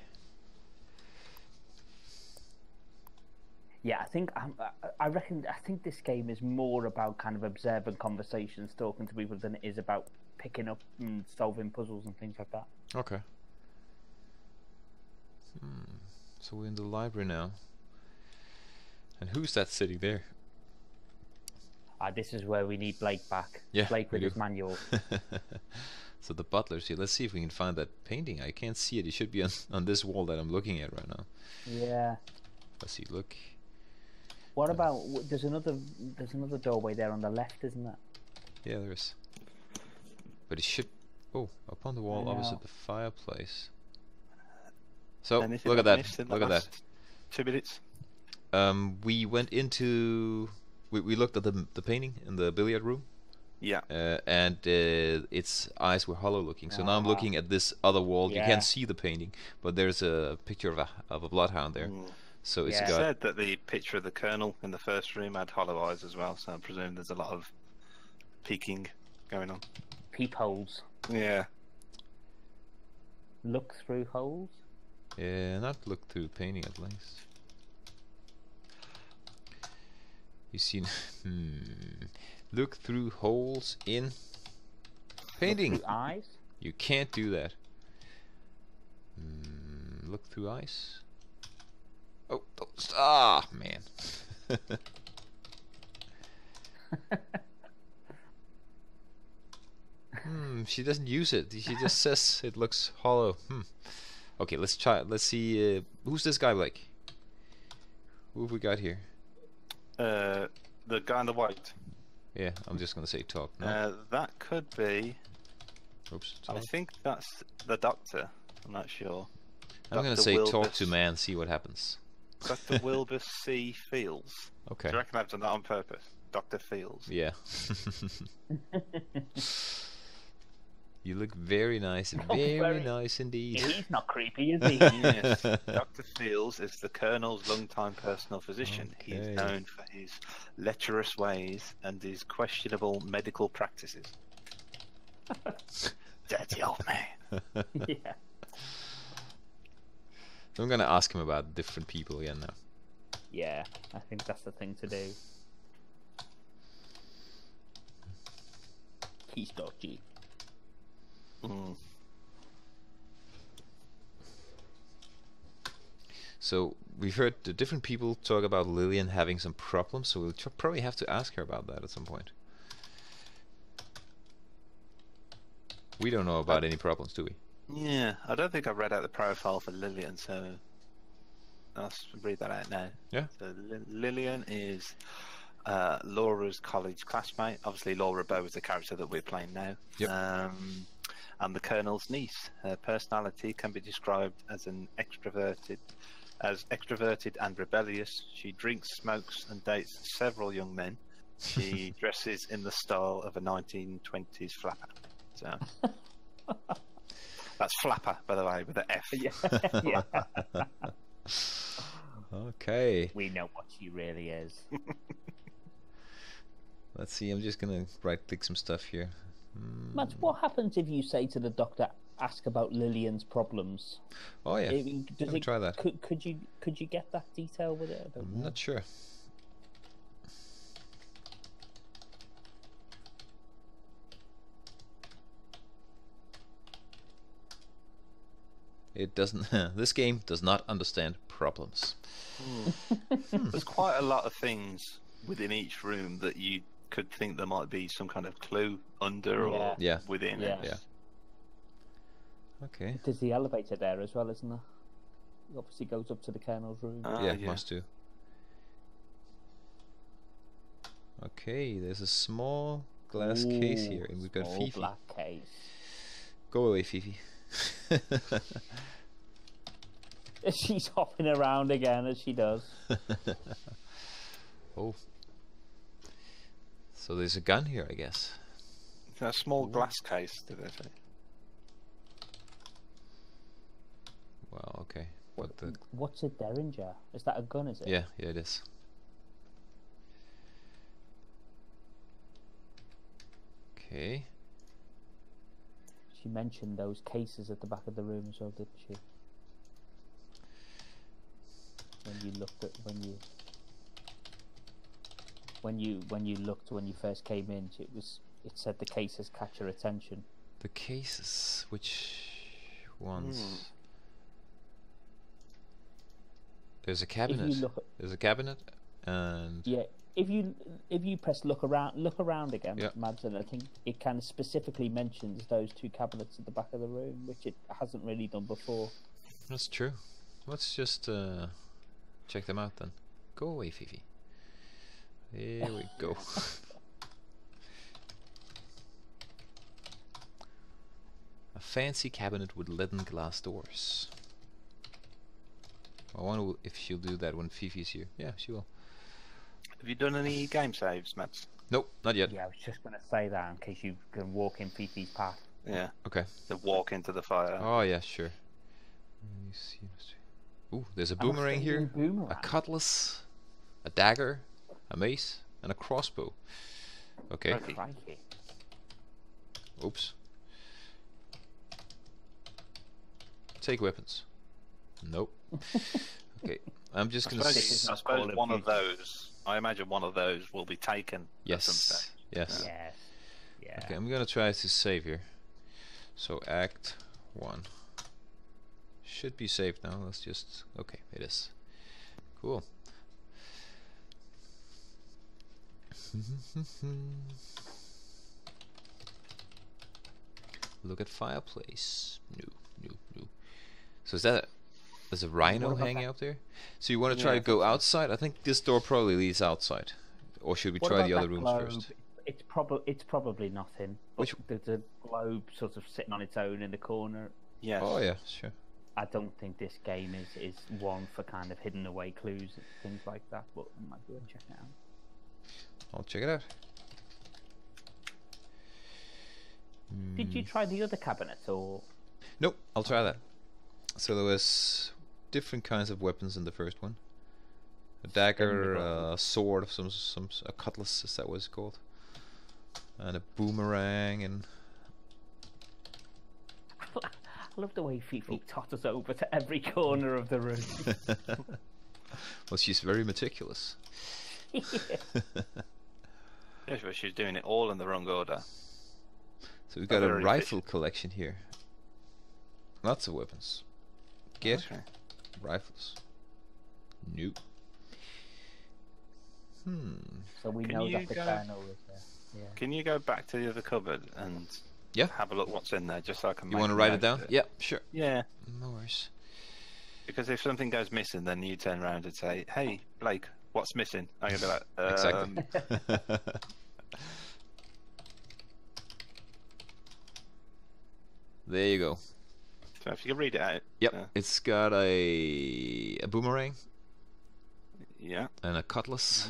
Yeah, I think um, I- I reckon I think this game is more about kind of observing conversations, talking to people, than it is about picking up and solving puzzles and things like that. Okay. Hmm. So we're in the library now. And who's that sitting there? Uh, this is where we need Blake back. Yeah, Blake with his manual. (laughs) so the butler's here. Let's see if we can find that painting. I can't see it. It should be on, (laughs) on this wall that I'm looking at right now. Yeah. Let's see. Look. What about w- there's another there's another doorway there on the left, isn't there? Yeah, there is. But it should. Oh, up on the wall opposite the fireplace. So Anything look at that. missed in the Look at that. Two minutes. Um, we went into. We, we looked at the the painting in the billiard room. Yeah. uh, and uh, its eyes were hollow looking. So now I'm Ah. looking at this other wall. You can't see the painting, but there's a picture of a of a bloodhound there. Mm. So it's Yeah. Got said that the picture of the Colonel in the first room had hollow eyes as well, so I presume there's a lot of peeking going on. Peepholes. Yeah. Look through holes. Yeah, not look through painting at least. You see, (laughs) hmm, look through holes in painting. through eyes. You can't do that. Hmm, look through ice. Oh, don't, ah, man. (laughs) Hmm, she doesn't use it. She just (laughs) says it looks hollow. Hmm. Okay, let's try. Let's see. Uh, who's this guy like? Who have we got here? Uh, the guy in the white. Yeah, I'm just gonna say talk. No. Uh, that could be. Oops. I think that's the doctor. I'm not sure. I'm gonna Dr. say talk to Wilbus. man, see what happens. Dr. (laughs) Wilbur C. Fields. Okay. Do you reckon I've done that on purpose? Dr. Fields. Yeah. (laughs) (laughs) you look very nice, (laughs) very, very- nice indeed. He's not creepy, is he? (laughs) Yes. Dr. Fields is the Colonel's longtime personal physician. He Okay. is known for his lecherous ways and his questionable medical practices. (laughs) Dirty old man. yeah. I'm gonna ask him about different people again now. Yeah, I think that's the thing to do. He's dodgy. Mm. So we've heard the different people talk about Lillian having some problems, so we'll probably have to ask her about that at some point. We don't know about any problems, do we? Yeah, I don't think I've read out the profile for Lillian, so I'll read that out now. Yeah. So Li- Lillian is uh, Laura's college classmate. Obviously, Laura Bow is the character that we're playing now. Yep. Um, and the Colonel's niece. Her personality can be described as an extroverted, as extroverted and rebellious. She drinks, smokes, and dates several young men. She (laughs) dresses in the style of a 1920s flapper. So. (laughs) That's flapper, by the way, with an F. Yeah. (laughs) yeah. Okay. We know what she really is. Let's see. I'm just gonna right click some stuff here. Hmm. Matt, what happens if you say to the doctor, ask about Lillian's problems? Oh yeah. I mean, does Let me it, try that. Could, could you could you get that detail with it? I don't I'm know. not sure. It doesn't. (laughs) this game does not understand problems. (laughs) There's quite a lot of things within each room that you could think there might be some kind of clue under or Yeah. Yeah. within Yeah. it. Yeah. Okay. There's the elevator there as well, isn't there? It obviously goes up to the Colonel's room. Ah, yeah, yeah. must do. Okay, there's a small glass case here, and we've got small Fifi. black case. Go away, Fifi. (laughs) She's hopping around again as she does. (laughs) oh. So there's a gun here, I guess. It's a small glass case, did they say? Well, okay. What the? What's a derringer? Is that a gun? Is it? Yeah, yeah, it is. Okay. She mentioned those cases at the back of the room as well, didn't she? When you looked at when you when you when you looked when you first came in, it was it said the cases catch your attention. The cases. Which ones? Hmm. There's a If cabinet. you look, at, There's a cabinet, and yeah, if you if you press look around look around again, Yeah. Mads, and I think it kind of specifically mentions those two cabinets at the back of the room, which it hasn't really done before. that's true. Let's just uh, check them out then. Go away, Fifi. Here we go. (laughs) A fancy cabinet with leaden glass doors. I wonder if she'll do that when Fifi's here. Yeah, she will. Have you done any game saves, Matt? Nope, not yet. Yeah, I was just gonna say that in case you can walk in Fifi's path. Yeah. Okay. To walk into the fire. Oh yeah, sure. Let me see, let's see. Ooh, there's a boomerang here, Boomerang. a cutlass, a dagger, a mace, and a crossbow. Okay. Okay. Oops. Take weapons. Nope. (laughs) okay. I'm just gonna. suppose, This is S- I not suppose Call of one of those. I imagine one of those will be taken. At some yes. Yes. Yes. Yeah. Okay, I'm gonna try to save here. So Act One should be saved now. Let's just. Okay, it is. Cool. Look at fireplace. No, no, no. So is that There's a rhino hanging that? up there. So you want to try Yeah, to go so. outside? I think this door probably leads outside. Or should we What try the other rooms globe? first? It's probably it's probably nothing. Which- there's a globe sort of sitting on its own in the corner. Yes. Oh yeah, sure. I don't think this game is, is one for kind of hidden away clues and things like that, but it might be worth check it out. I'll check it out. Did you try the other cabinet or Nope, I'll try that. So there was different kinds of weapons in the first one. A dagger, a sword of some some a cutlass, is that what it's called? And a boomerang and (laughs) I love the way Fifi oh. totters over to every corner of the room. (laughs) well, she's very meticulous. Yes, (laughs) but she's doing it all in the wrong order. So we've got a very rifle collection here. Lots of weapons. Get Okay. rifles. Nope. Hmm. so we Can know you that the go- colonel is there. Yeah. Can you go back to the other cupboard and Yeah. have a look what's in there, just so I can. You want to write it down? of Yeah, sure. Yeah, No worries. because if something goes missing, then you turn around and say, "Hey, Blake, what's missing?" I'm gonna be like, um, Exactly. (laughs) there you go. So if you can read it out. Yep. Yeah. It's got a a boomerang Yeah. and a cutlass,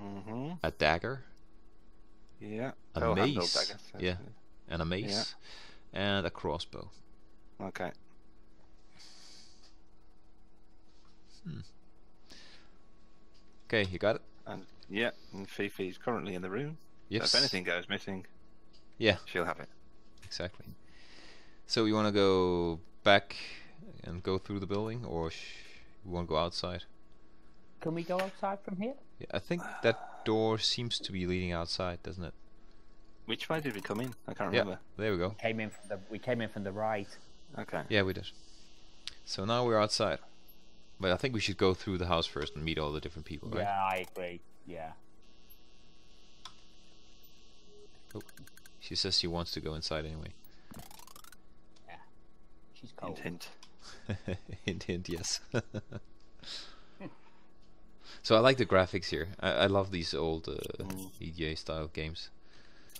Mm-hmm. a dagger, Yeah. A Oh, mace. I guess. Yeah. and a mace, Yeah. and a crossbow. Okay. Okay, you got it. And yeah, and Fifi's currently in the room. So Yes. if anything goes missing, Yeah, she'll have it. exactly. So you want to go back and go through the building, or sh- you want to go outside? Can we go outside from here? Yeah, I think that door seems to be leading outside, doesn't it? Which way did we come in? I can't Yeah. remember. There we go. Came in from the we came in from the right. Okay. Yeah, we did. So now we're outside. But I think we should go through the house first and meet all the different people, right? Yeah, I agree. Yeah. She says she wants to go inside anyway. Yeah. She's cold. Hint, hint. (laughs) hint, hint, yes. (laughs) so I like the graphics here. I, I love these old uh, Mm. EGA style games.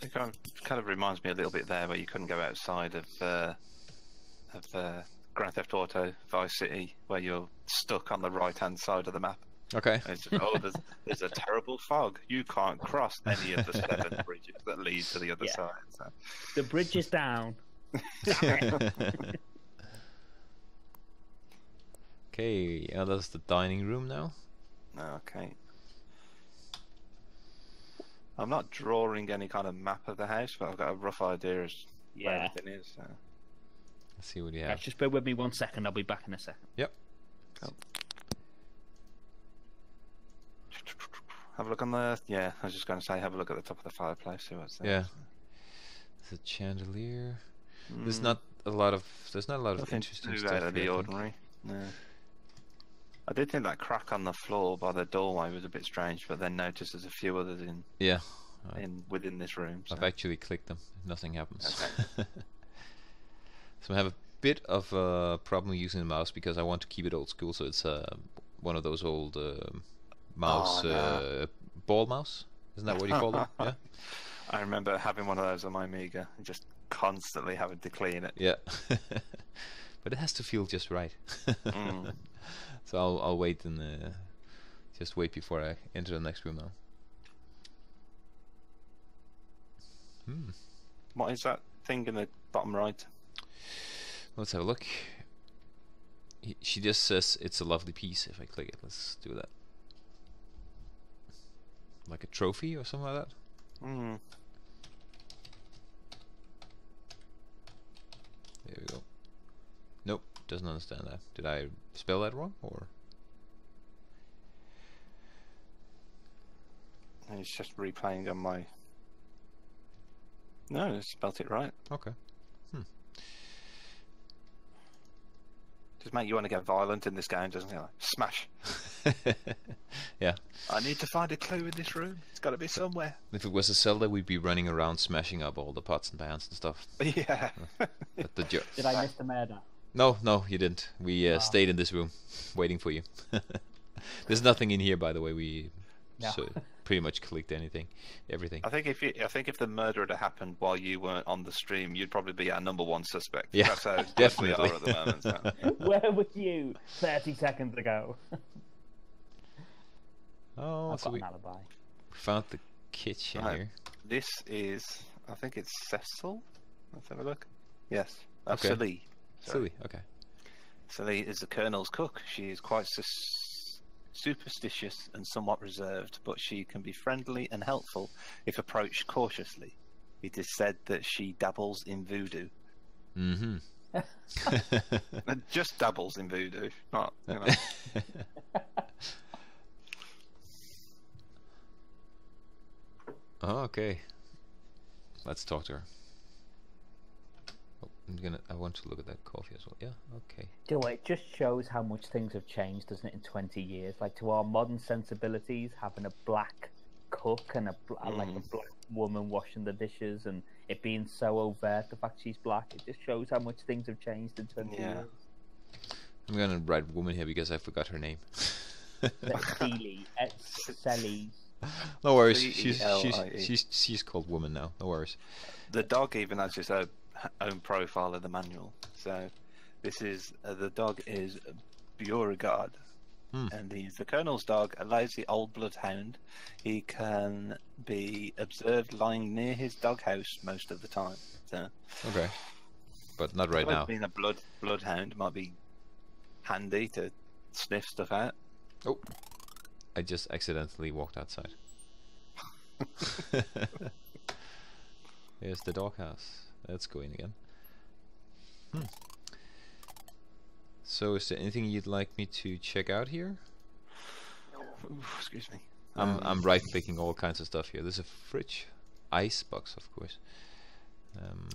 It kind of, kind of reminds me a little bit there where you couldn't go outside of uh, of uh, Grand Theft Auto Vice City, where you're stuck on the right hand side of the map. Okay. And It's, oh, there's, there's a terrible fog. You can't cross any of the (laughs) seven bridges that lead to the other Yeah. side. So. The bridge is down. (laughs) okay, yeah, that's the dining room now. Okay. I'm not drawing any kind of map of the house, but I've got a rough idea as where everything is. So. Let's see what you Yeah, have. just bear with me one second. I'll be back in a second. Yep. Have a look on the. Yeah, I was just going to say, have a look at the top of the fireplace. See what's there. Yeah. There's a chandelier. There's Mm, not a lot of. There's not a lot of nothing interesting too stuff. out of the here, I ordinary. No. I did think that crack on the floor by the doorway was a bit strange, but then noticed there's a few others in, Yeah, I- in within this room. So. I've actually clicked them. Nothing happens. Okay. (laughs) so I have a bit of a problem using the mouse because I want to keep it old school. So it's uh, one of those old uh, mouse Oh, no. uh, ball mouse. Isn't that what you call them? (laughs) Yeah. I remember having one of those on my Amiga and just constantly having to clean it. Yeah. (laughs) but it has to feel just right. Mm. (laughs) so I'll I'll wait and uh, just wait before I enter the next room now. Hmm. What is that thing in the bottom right? Let's have a look. He, she just says it's a lovely piece if I click it. Let's do that. Like a trophy or something like that? Mm. There we go. Nope, doesn't understand that. Did I spell that wrong or? And it's just replaying on my. No, I spelt it right. Okay. Just make you want to get violent in this game, doesn't it? Like, smash. (laughs) yeah. I need to find a clue in this room. It's got to be somewhere. If it was a Zelda, we'd be running around smashing up all the pots and pans and stuff. (laughs) Yeah. (laughs) But the jo- Did I miss the murder? No, no, you didn't. We uh, Ah. stayed in this room, waiting for you. There's nothing in here, by the way. We No. so pretty much clicked anything, everything. I think if you, I think if the murder had happened while you weren't on the stream, you'd probably be our number one suspect. Yeah, That's how (laughs) definitely. we are at the moment. So. (laughs) Where were you 30 seconds ago? (laughs) Oh, I've so got we an alibi. found the kitchen Right. here. This is, I think it's Cecil. Let's have a look. Yes, uh, Okay. Celie. Sorry. Okay. Celie is the Colonel's cook. She is quite sus- superstitious and somewhat reserved, but she can be friendly and helpful if approached cautiously. It is said that she dabbles in voodoo. Mm-hmm. (laughs) Just dabbles in voodoo, not you know. oh, (laughs) okay. Let's talk to her. I'm gonna. I want to look at that coffee as well. Yeah. Okay. Do it just shows how much things have changed, doesn't it, in 20 years? Like to our modern sensibilities, having a black cook and a bl- like a Mm. black woman washing the dishes and it being so overt, the fact she's black, it just shows how much things have changed in 20 Yeah. years. I'm gonna write woman here because I forgot her name. Celie, Celie. (laughs) no worries. She's she's she's she's called woman now. No worries. The dog even has its own, own profile of the manual. So this is uh, the dog is Beauregard, Hmm. and he's the Colonel's dog, a lazy old bloodhound. He can be observed lying near his doghouse most of the time. So Okay. But not right now. being a blood bloodhound might be handy to sniff stuff out. Oh, I just accidentally walked outside. (laughs) (laughs) Here's the doghouse. Let's go in again. Hmm. So, is there anything you'd like me to check out here? Ooh, excuse me. I'm Um, I'm right clicking all kinds of stuff here. There's a fridge, ice box, of course. Um,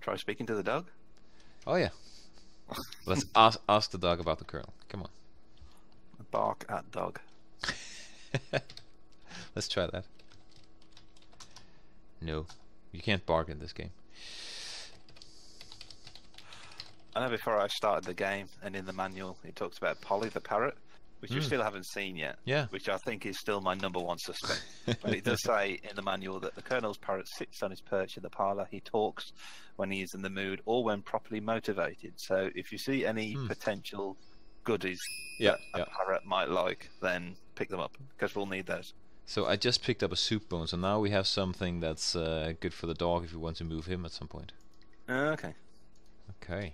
Try speaking to the dog. oh yeah. (laughs) Let's ask ask the dog about the colonel. Come on. Bark at dog. (laughs) Let's try that. No, you can't bargain this game. I know before I started the game and in the manual it talks about Polly the parrot, which we Hmm. still haven't seen yet. Yeah. Which I think is still my number one suspect. but it does (laughs) say in the manual that the Colonel's parrot sits on his perch in the parlour. He talks when he is in the mood or when properly motivated. So if you see any Hmm. potential goodies Yeah, that a parrot might like, then pick them up because we'll need those. So I just picked up a soup bone, so now we have something that's uh, good for the dog if we want to move him at some point. Uh, Okay. Okay.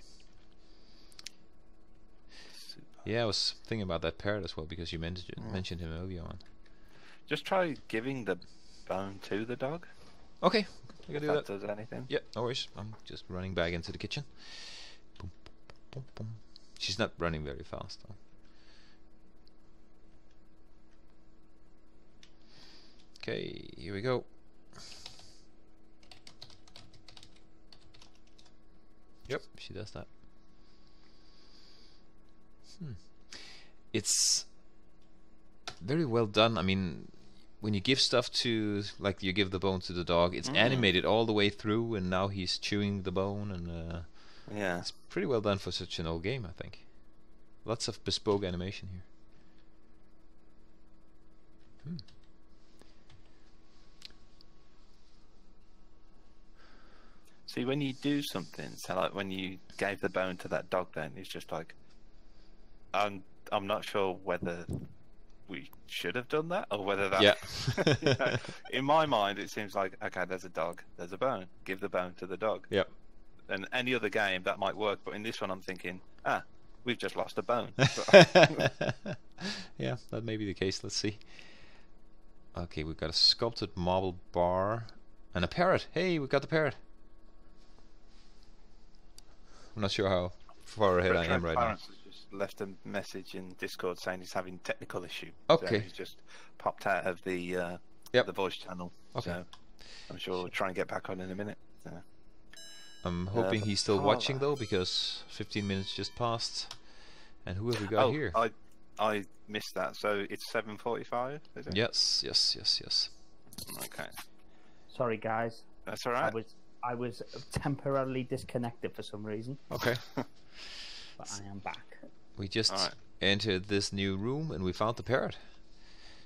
Yeah, I was thinking about that parrot as well because you mentioned Mm. mentioned him earlier on. Just try giving the bone to the dog. Okay, I can do that that. does anything. Yeah, no worries. I'm just running back into the kitchen. Boom, boom, boom, boom. She's not running very fast though. Okay, here we go. Yep, she does that. Hmm. It's very well done. I mean, when you give stuff to, like you give the bone to the dog, it's Mm. animated all the way through, and now he's chewing the bone, and uh, Yeah. it's pretty well done for such an old game, I think. Lots of bespoke animation here. Hmm. See, when you do something, so like when you gave the bone to that dog, then it's just like, I'm I'm not sure whether we should have done that or whether that. Yeah. You (laughs) know, in my mind, it seems like okay, there's a dog, there's a bone, give the bone to the dog. Yep. And any other game that might work, but in this one, I'm thinking, ah, we've just lost a bone. (laughs) (laughs) yeah, that may be the case. Let's see. Okay, we've got a sculpted marble bar and a parrot. Hey, we've got the parrot. I'm not sure how far ahead I am right now. Has just left a message in Discord saying he's having technical issue. So Okay. he's just popped out of the uh, Yep. the voice channel. Okay. So I'm sure we'll try and get back on in a minute. So. I'm hoping the he's still watching parlour. though, because 15 minutes just passed. And who have we got oh, here? I I missed that. So it's 7:45. Is it? Yes, yes, yes, yes. Okay. Sorry, guys. That's all right. I was I was temporarily disconnected for some reason, Okay. (laughs) but I am back. We just Alright. entered this new room and we found the parrot.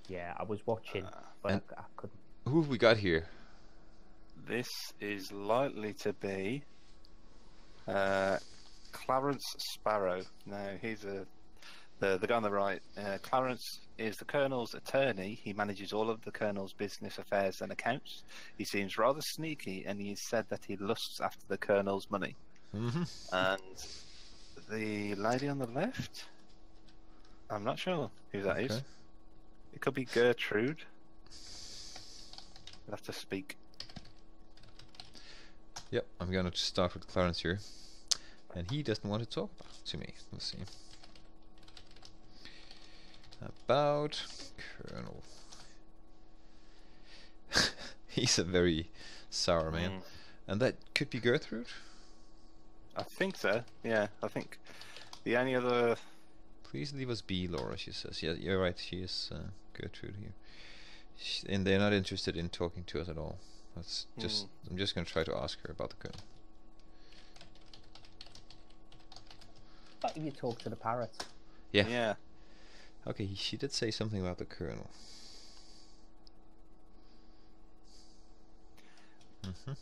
Yeah, I was watching, but I, I couldn't. Who have we got here? This is likely to be uh, Clarence Sparrow. Now he's a the the guy on the right. Uh, Clarence is the Colonel's attorney. He manages all of the Colonel's business affairs and accounts. He seems rather sneaky, and he said that he lusts after the Colonel's money. Mm-hmm. And the lady on the left, I'm not sure who that is. Okay. It could be Gertrude. We'll have to speak. Yep, I'm gonna start with Clarence here. And he doesn't want to talk to me. Let's see. About Colonel. (laughs) He's a very sour man. Mm. And that could be Gertrude? I think so. Yeah, I think the only other. Please leave us be, Laura, she says. Yeah, you're right, she is uh, Gertrude here. Sh and they're not interested in talking to us at all. That's just I'm just gonna try to ask her about the Colonel. What if you talk to the parrot? Yeah. Yeah. Okay, she did say something about the Colonel. hmm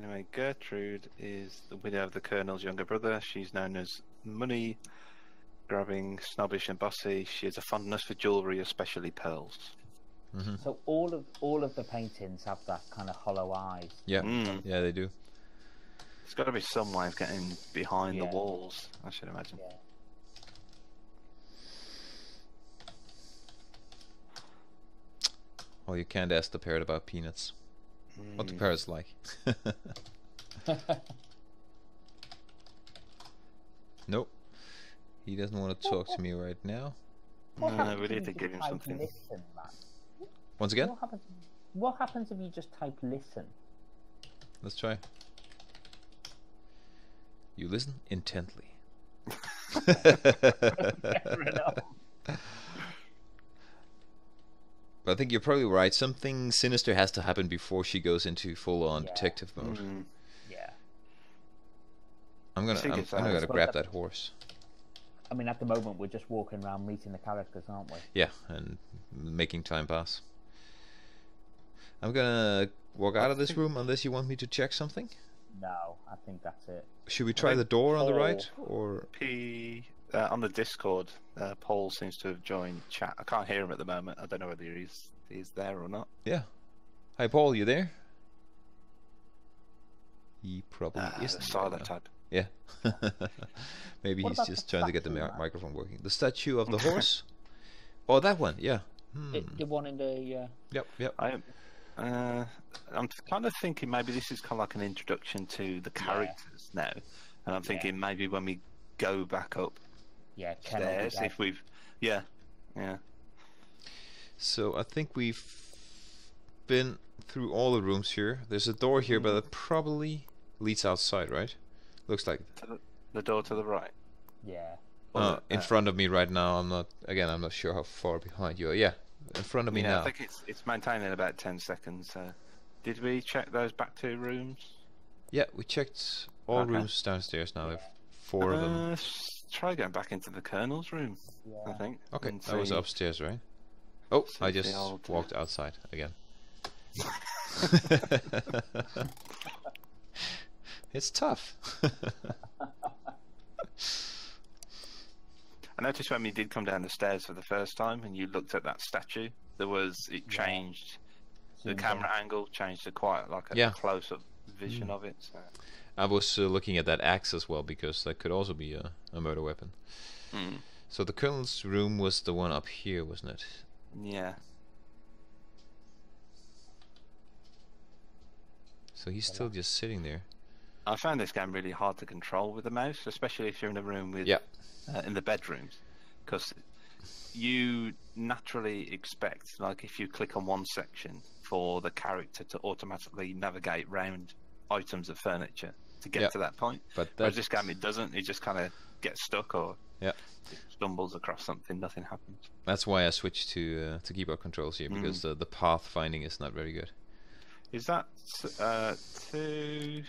Anyway, Gertrude is the widow of the Colonel's younger brother. She's known as money grabbing, snobbish, and bossy. She has a fondness for jewellery, especially pearls. hmm So all of all of the paintings have that kind of hollow eyes. Yeah, Mm. yeah, they do. There's got to be some way of getting behind Yeah. the walls, I should imagine. Yeah. Well, you can't ask the parrot about peanuts. What the Mm. parrot's like. (laughs) nope. He doesn't want to talk to me right now. What No, we need to give him something. Listen. Once again, What happens? What happens if you just type listen? let's try. You listen intently. But (laughs) I think you're probably right. Something sinister has to happen before she goes into full-on Yeah. detective mode. Mm. Yeah. I'm gonna, I'm, I'm gonna it's grab that horse. I mean, at the moment, we're just walking around meeting the characters, aren't we? Yeah, and making time pass. I'm gonna walk out of this room unless you want me to check something. No, I think that's it. Should we try the door on the right, or P uh, on the Discord, uh, Paul seems to have joined chat. I can't hear him at the moment. I don't know whether he's he's there or not. yeah? Hi, Paul. You there? He probably Ah, isn't. the right silent now. type. Yeah. (laughs) Maybe What he's just the trying to get the mi- microphone working. The statue of the (laughs) horse. Oh, that one. Yeah. Hmm. The, the one in the. Uh, Yep. Yep. I am. Uh, I'm kind of thinking maybe this is kind of like an introduction to the characters now, and I'm thinking maybe when we go back up yeah, Ken will be stairs, if we've, yeah, yeah, So I think we've been through all the rooms here. There's a door here, but it probably leads outside, right? Looks like. the, the door to the right. Yeah. Uh, in front of me right now. I'm not. Again, I'm not sure how far behind you are. Yeah, in front of me yeah, now. I think it's it's maintaining about ten seconds. Uh, did we check those back two rooms? Yeah, we checked all Okay. rooms downstairs now. There are four of them. Uh, s- try going back into the Colonel's room. I think. Okay, and that was upstairs, right? Oh, see I just old, uh, walked outside again. (laughs) (laughs) it's tough. (laughs) I noticed when we did come down the stairs for the first time, and you looked at that statue, there was it Yeah. changed the Zoomed in. camera angle, changed to quite like a Yeah. close-up vision Mm. of it. So. I was uh, looking at that axe as well because that could also be a, a murder weapon. Mm. So the colonel's room was the one up here, wasn't it? Yeah. So he's still just sitting there. I found this game really hard to control with the mouse, especially if you're in a room with Yeah. Uh, in the bedrooms, because you naturally expect, like, if you click on one section, for the character to automatically navigate round items of furniture to get Yeah. to that point. But Whereas this game, it doesn't. It just kind of gets stuck, or Yeah. Stumbles across something, nothing happens. That's why I switched to uh, to keyboard controls here because the the path finding is not very good. Is that uh, to?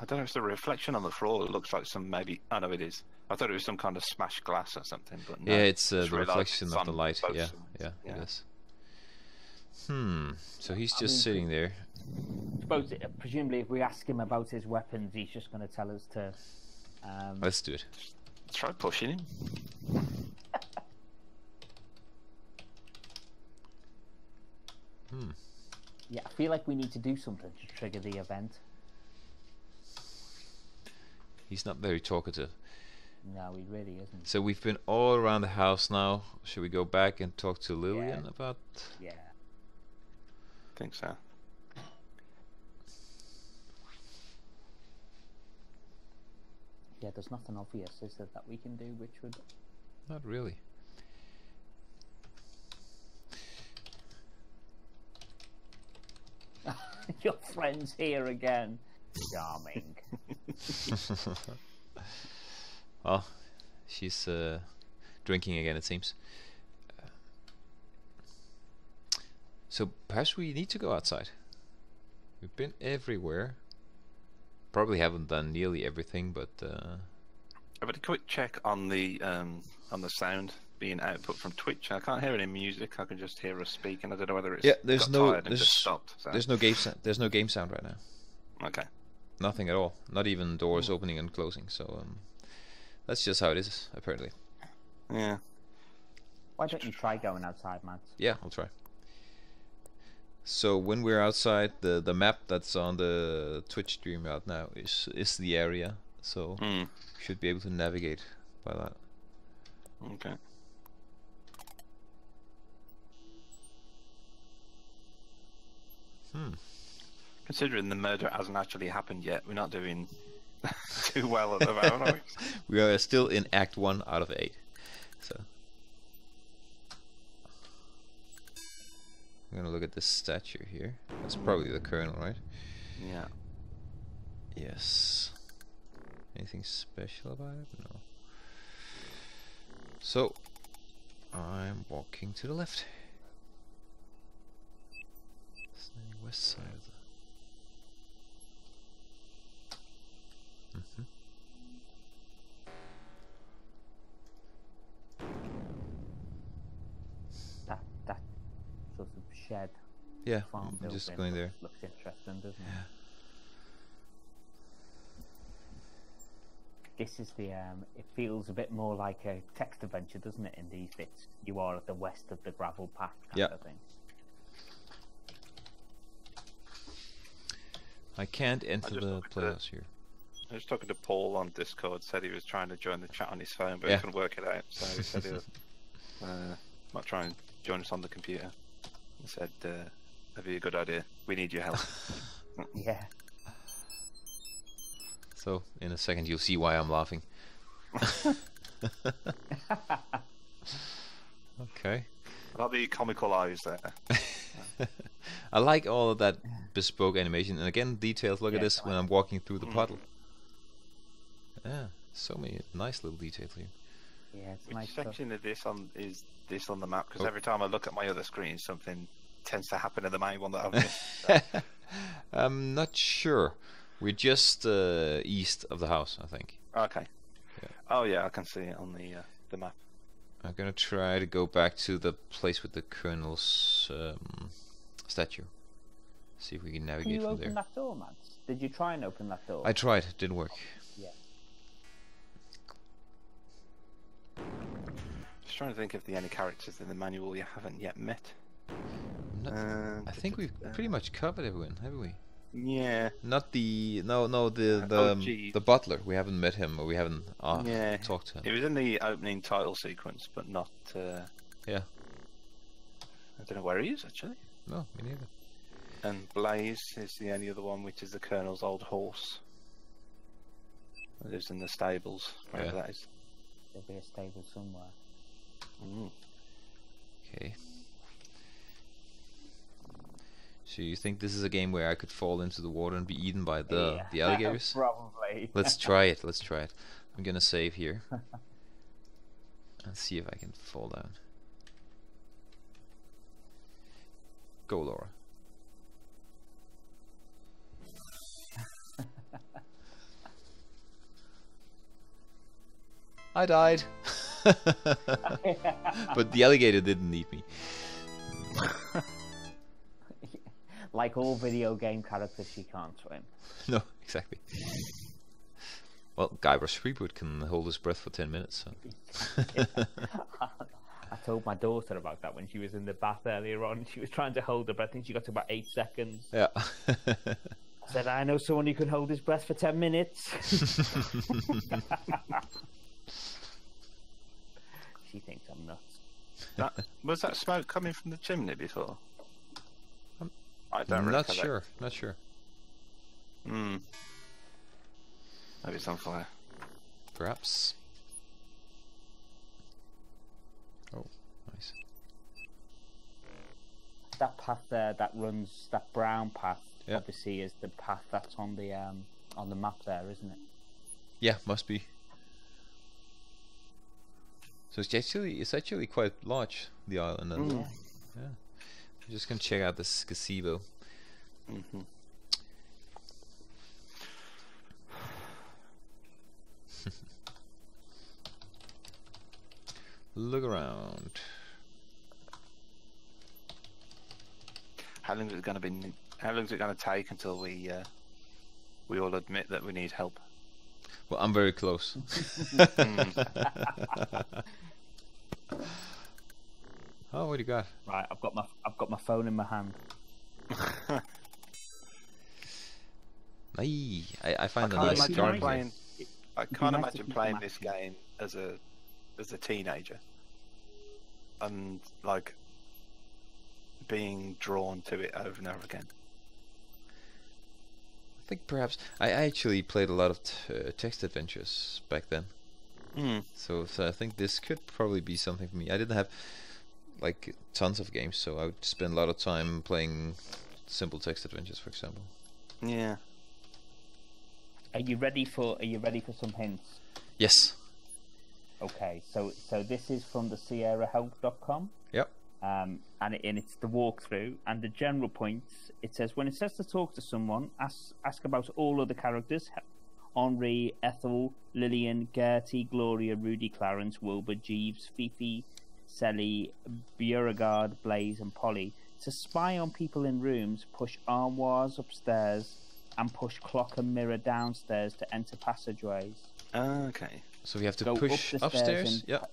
I don't know. If it's a reflection on the floor. It looks like some maybe. I know it is. I thought it was some kind of smashed glass or something, but no. yeah, it's uh, just the reflection of the light. Yeah, yeah, Yeah. it is. Hmm. So he's I just mean, sitting there. suppose uh, presumably if we ask him about his weapons, he's just going to tell us to. Um, Let's do it. Try pushing him. (laughs) Hmm. yeah, I feel like we need to do something to trigger the event. He's not very talkative. No, he really isn't. So we've been all around the house now. Should we go back and talk to Lillian Yeah. about? Yeah. I think so. Yeah, there's nothing obvious, is there, that we can do which would. Not really. (laughs) Your friend's here again. (laughs) Charming. (laughs) well, she's uh, drinking again. It seems. Uh, So perhaps we need to go outside. We've been everywhere. Probably haven't done nearly everything, but uh, I've had a quick check on the um, on the sound being output from Twitch. I can't hear any music. I can just hear us speaking. I don't know whether it's Yeah, there's no- tired and just there's- stopped. So. there's no game. Sa- there's no game sound right now. Okay. Nothing at all. Not even doors opening and closing. So um, that's just how it is, apparently. Yeah. Why don't you try going outside, man? Yeah, I'll try. So when we're outside, the the map that's on the Twitch stream out now is is the area. So Mm. should be able to navigate by that. Okay. Hmm. Considering the murder hasn't actually happened yet, we're not doing (laughs) too well at the moment, (laughs) we? Are still in Act One out of eight. So I'm gonna look at this statue here. That's mm. probably the colonel, right? Yeah. Yes. Anything special about it? No. So, I'm walking to the left. West side shed Yeah, farm I'm just going there. looks, looks interesting, doesn't it? Yeah. This is the um. It feels a bit more like a text adventure, doesn't it? In these bits, you are at the west of the gravel path kind Yeah. of thing. I can't enter just the looked at here. I was talking to Paul on Discord. Said he was trying to join the chat on his phone, but Yeah. he couldn't work it out. So he said he'll (laughs) uh, might try and join us on the computer. He said uh, that'd be a good idea. We need your help. (laughs) Yeah. So, in a second, you'll see why I'm laughing. (laughs) okay. That'll be comical eyes there. (laughs) I like all of that bespoke animation, and again, details. Look at this when. I'm walking through the Mm. puddle. Yeah, so many nice little details here. Yeah, it's Which nice. stuff. section of this on is this on the map? Because Oh. every time I look at my other screen, something tends to happen in the main one that I've missed. (laughs) (laughs) I'm not sure. We're just uh, east of the house, I think. okay. Yeah. Oh yeah, I can see it on the uh, the map. I'm gonna try to go back to the place with the colonel's um, statue. See if we can navigate Can navigate you from open there. that door, man? Did you try and open that door? I tried, didn't work. Just trying to think if there are any characters in the manual you haven't yet met. Not- Uh, I think we've uh, pretty much covered everyone, haven't we? Yeah. Not the no no the Uh, the oh, um, the butler. We haven't met him or we haven't uh, Yeah. talked to him. It was in the opening title sequence, but not. Uh, Yeah. I don't know where he is actually. No, me neither. And Blaze is the only other one, which is the Colonel's old horse. Lives in the stables, wherever Yeah. that is. There'll be a stable somewhere. Mm. Okay. So you think this is a game where I could fall into the water and be eaten by the Yeah, the alligators? (laughs) Probably. Let's try it. Let's try it. I'm gonna save here. (laughs) Let's see if I can fall down. Go, Laura. I died. (laughs) but the alligator didn't eat me. (laughs) like all video game characters, she can't swim. (laughs) No, exactly. Well, Guybrush Threepwood can hold his breath for 10 minutes. So. I told my daughter about that when she was in the bath earlier on. She was trying to hold her breath. I think she got to about eight seconds. yeah. I said, I know someone who can hold his breath for 10 minutes. She thinks I'm nuts. That, was that smoke coming from the chimney before? I'm I don't not recollect. sure. Not sure. Hmm. Maybe it's on fire. Perhaps. Oh, nice. That path there that runs, that brown path, Yeah. obviously, is the path that's on the um, on the map there, isn't it? Yeah, must be. So it's actually it's actually quite large, the island. And Mm. I'm just gonna check out this gazebo. hmm (laughs) Look around. How long is it going to be? How long is it going to take until we uh, we all admit that we need help? Well, I'm very close. (laughs) (laughs) oh, what do you got? Right, I've got my I've got my phone in my hand. (laughs) Aye, I, I I find a can't nice imagine playing. I can't nice imagine playing this game as a as a teenager, and like being drawn to it over and over again. I think perhaps I I actually played a lot of t- uh, text adventures back then. Mm. So, so I think this could probably be something for me. I didn't have like tons of games, so I would spend a lot of time playing simple text adventures, for example. Yeah. Are you ready for Are you ready for some hints? Yes. Okay, so so this is from the SierraHelp.com. Yep. Um, and, it, and it's the walkthrough and the general points. It says when it says to talk to someone, ask ask about all other characters: Henri, Ethel, Lillian, Gertie, Gloria, Rudy, Clarence, Wilbur, Jeeves, Fifi, Sally, Beauregard, Blaze, and Polly. To spy on people in rooms, push armoires upstairs and push clock and mirror downstairs to enter passageways. Okay. So we have to Go push the stairs upstairs. and- Yeah.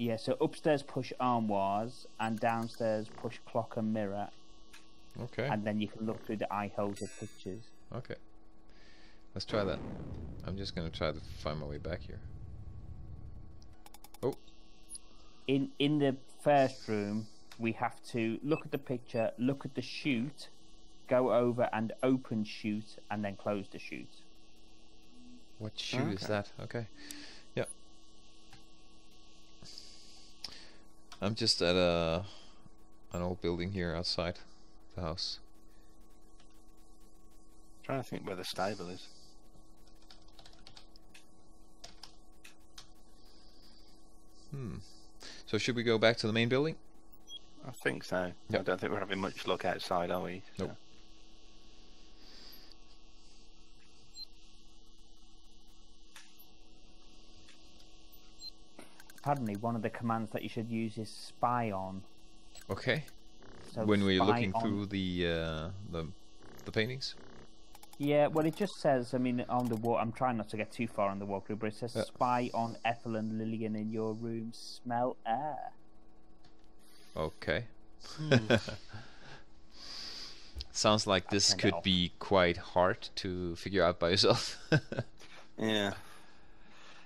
Yeah, so upstairs push armoires and downstairs push clock and mirror, Okay. and then you can look through the eye holes of pictures. Okay. Let's try that. I'm just gonna try to find my way back here. Oh, In in the first room, we have to look at the picture, look at the chute, go over and open chute, and then close the chute. what shoe is that? Okay. I'm just at a an old building here outside the house. trying to think where the stable is. Hmm. So should we go back to the main building? I think so. I don't think we're having much luck outside, are we? Nope. Pardon me. One of the commands that you should use is spy on. Okay. So when we're looking on- through the uh, the the paintings. Yeah, well, it just says. I mean, on the wall. I'm trying not to get too far on the walkthrough, but it says Yeah. spy on Ethel and Lillian in your room. Smell air. Okay. Hmm. (laughs) Sounds like this could be quite hard to figure out by yourself. (laughs) Yeah.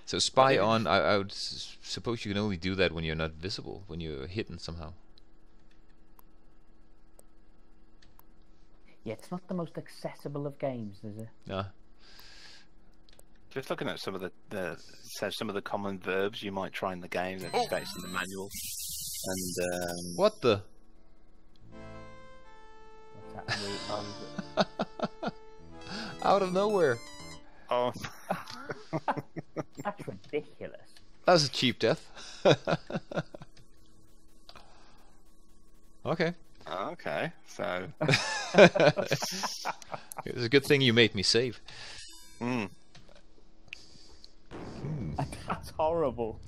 So spy on. I, I would s- suppose you can only do that when you're not visible, when you're hidden somehow. Yeah, it's not the most accessible of games, is it? Yeah. Just looking at some of the, the says some of the common verbs you might try in the game that states in the manual. And um, What the? What's that? Wait, (laughs) Out of nowhere. oh, That's ridiculous. That was a cheap death. (laughs) okay. Okay, so (laughs) It's a good thing you made me save. mm, (laughs) That's horrible.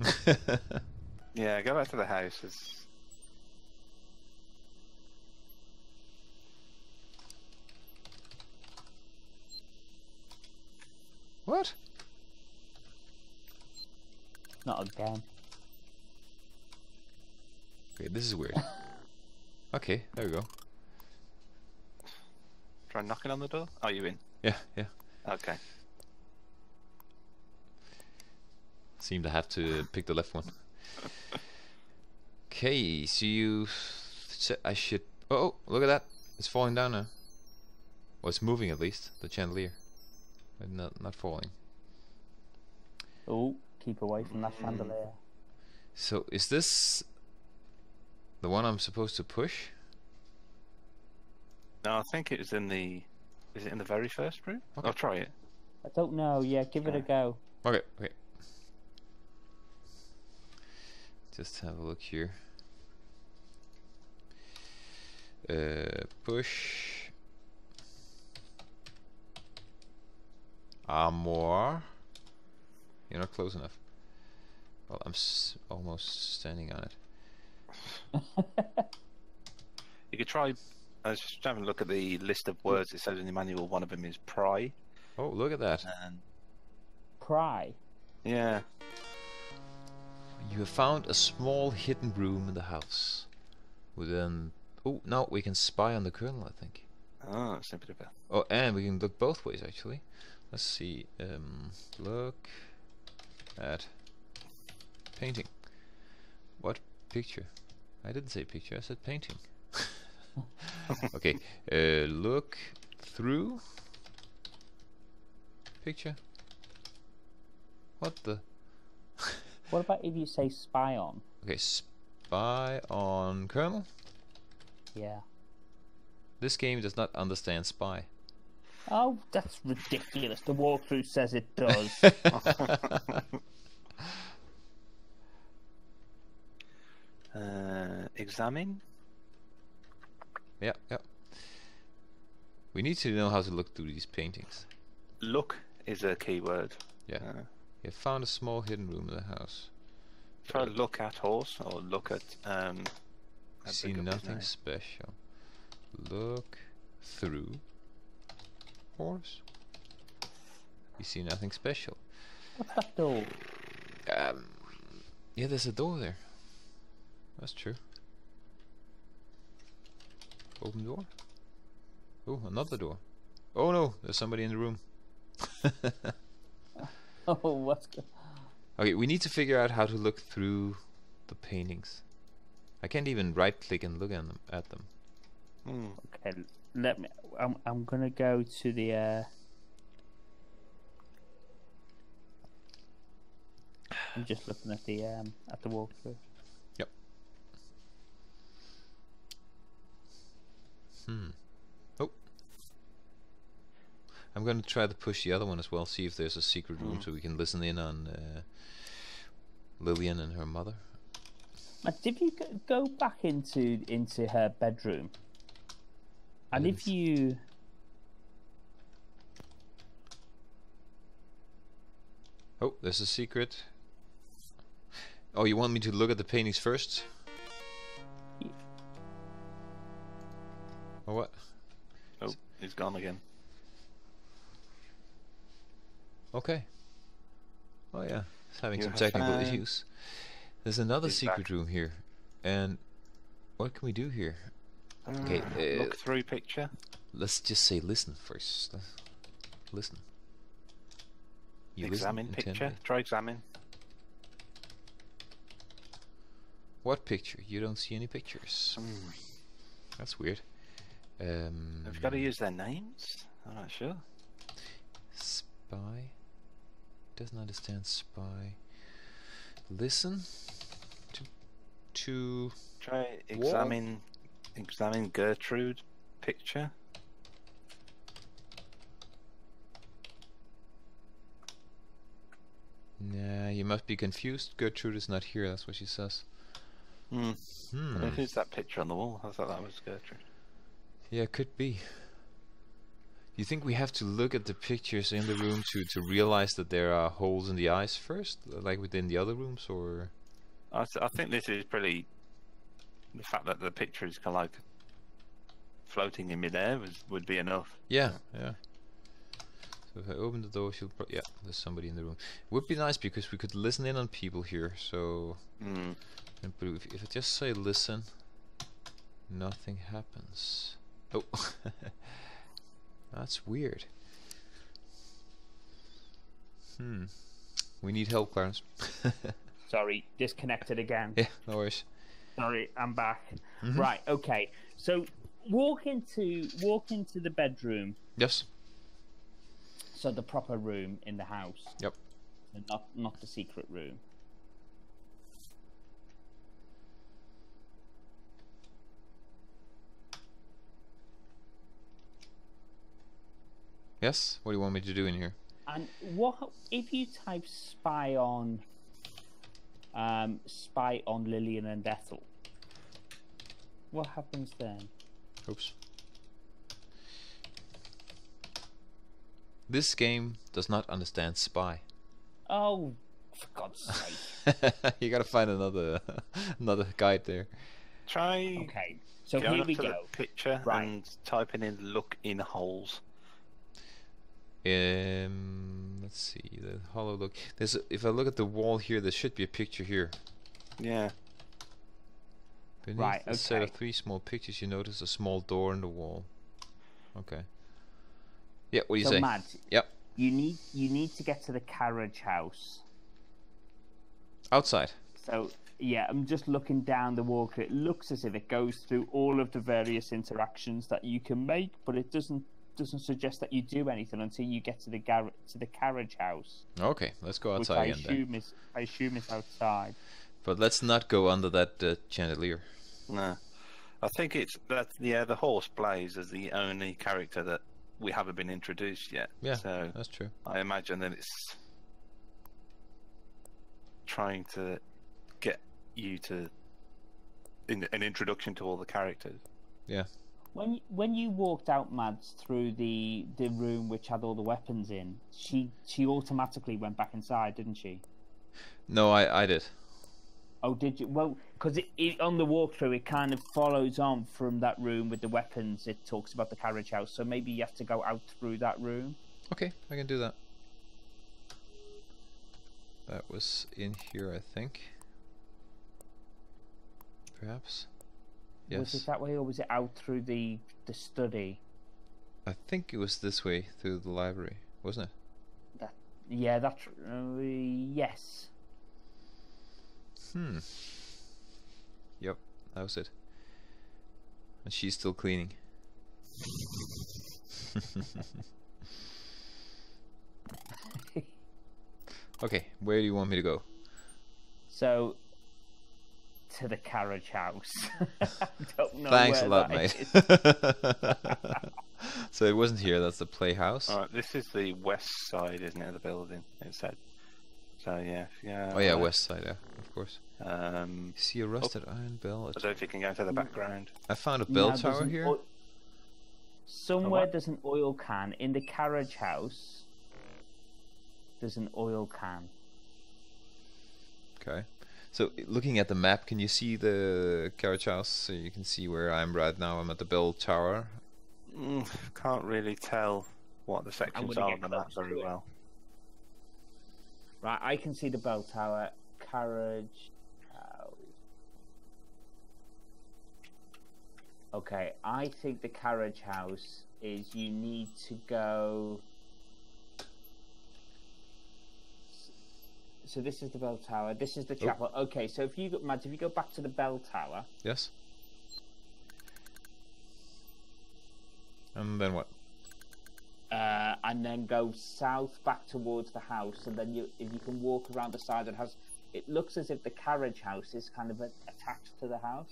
yeah, go back to the house. It's, what? Not again. Okay, this is weird. (laughs) Okay, there we go. try knocking on the door. Oh, you in? Yeah, yeah. Okay. Seem to have to pick the left one. Okay, so you said I should. Oh, oh, look at that! It's falling down now. Well, it's moving at least. The chandelier, not not falling. Oh, keep away from that chandelier. So is this the one I'm supposed to push? No, I think it was in the. Is it in the very first room? Okay. I'll try it. I don't know. Yeah, give it a go. Okay, okay. Just have a look here. Uh, push. More. You're not close enough. Well, I'm s- almost standing on it. (laughs) You could try. I was just having a look at the list of words it says in the manual. One of them is pry. Oh, look at that! And Pry. yeah, You have found a small hidden room in the house. Within. Um, oh, now we can spy on the colonel. I think. oh, it's a bit of a. Oh, and we can look both ways actually. Let's see. Um, look at painting. What picture? I didn't say picture. I said painting. (laughs) okay. Uh, look through picture. What the? (laughs) What about if you say spy on? Okay, spy on Colonel. Yeah. This game does not understand spy. Oh, that's ridiculous. The walkthrough says it does. (laughs) Uh, examine. yeah, yeah. We need to know how to look through these paintings. Look is a key word. Yeah. Uh, You have found a small hidden room in the house. try to look at horse or look at. Um, I I see bring up his nothing special. Look through horse. You see nothing special. What's that door? Um, yeah, there's a door there. That's true. Open door. Oh, another door. Oh no, there's somebody in the room. (laughs) Oh, what's (laughs) go- Okay, we need to figure out how to look through the paintings. I can't even right click and look at them. At them. Hmm. Okay, let me. I'm I'm gonna go to the. Uh... I'm just looking at the um at the walkthrough. Yep. Hmm. Oh. I'm going to try to push the other one as well. See if there's a secret room Mm. so we can listen in on uh, Lillian and her mother. Uh, did you go- go back into into her bedroom? And didn't if you Oh, there's a secret. Oh, you want me to look at the paintings first? Ye- Or what? Oh, he's gone again. Okay. Oh yeah, it's having You some technical found- issues. There's another He's secret back. room here, and what can we do here? Okay, Uh, uh, look through picture. Let's just say listen first. Listen. You examine listen picture. Try examine. What picture? You don't see any pictures. Hmm. That's weird. Um, Have you got to use their names? I'm not sure. Spy doesn't understand spy. Listen to to Try examine. Examine Gertrude picture. Nah, you must be confused. Gertrude is not here. That's what she says. Hmm. Hmm. Who's that picture on the wall? I thought that was Gertrude. Yeah, could be. You think we have to look at the pictures in the room to to realize that there are holes in the eyes first, like within the other rooms, or? I, th- I think this is pretty. The fact that the picture is kind of like floating in midair was, would be enough. Yeah, yeah. So if I open the door, she'll. Pro- yeah, there's somebody in the room. Would be nice because we could listen in on people here. So, and but if, if I just say listen, nothing happens. Oh, (laughs) that's weird. Hmm. We need help, Clarence. (laughs) Sorry, disconnected again. yeah, no worries. Sorry, I'm back. Mhm. Right, okay. So walk into walk into the bedroom, Yes. so the proper room in the house. Yep. Not not the secret room. Yes. What do you want me to do in here? And what if you type spy on um spy on Lillian and Ethel? What happens then? Oops. This game does not understand spy. Oh, for God's (laughs) sake. you gotta find another (laughs) another guide there. Try Okay, so here we go. picture Right. and typing in "look in holes." Um, let's see the hollow look. There's a, if I look at the wall here, there should be a picture here. Yeah. Beneath Right, the set of three small pictures, you notice a small door in the wall. Okay. Yeah. What do you so say? Matt, Yep. you need you need to get to the carriage house. Outside. So yeah, I'm just looking down the walker. It looks as if it goes through all of the various interactions that you can make, but it doesn't doesn't suggest that you do anything until you get to the gar- to the carriage house, Okay. Let's go which outside I again then. assume is I assume is outside. But let's not go under that uh, chandelier. No. I think it's that. Yeah, the horse plays as the only character that we haven't been introduced yet. Yeah. So That's true. I imagine that it's trying to get you to in, an introduction to all the characters. Yeah. When when you walked out, Mads, through the the room which had all the weapons in, she she automatically went back inside, didn't she? No, I I did. Oh, did you? Well, because it, it, on the walkthrough, it kind of follows on from that room with the weapons. It talks about the carriage house, so maybe you have to go out through that room. Okay, I can do that. That was in here, I think. Perhaps. Was it that way, or was it out through the the study? I think it was this way through the library, wasn't it? That yeah, that's uh, yes. Hmm. Yep, that was it. And she's still cleaning. (laughs) okay, where do you want me to go? So to the carriage house. (laughs) Don't know Thanks a lot, that mate. (laughs) so it wasn't here, that's the playhouse. All right, this is the west side, isn't it, of the building? It said. So yeah, yeah. oh yeah, west side, yeah, of course. Um, See a rusted iron bell. I don't know if you can go to the background. I found a bell there's tower an here. Somewhere what? there's an oil can in the carriage house. There's an oil can. Okay. So looking at the map, can you see the carriage house? So you can see where I'm right now. I'm at the bell tower. Mm, can't really tell what the sections are on the map very well. Right, I can see the bell tower. Carriage house. Okay, I think the carriage house is you need to go. So this is the bell tower. This is the chapel. Okay, so if you go, Mads, if you go back to the bell tower, Yes. And then what? uh, and then go south back towards the house, and then you if you can walk around the side the house, it looks as if the carriage house is kind of a, attached to the house.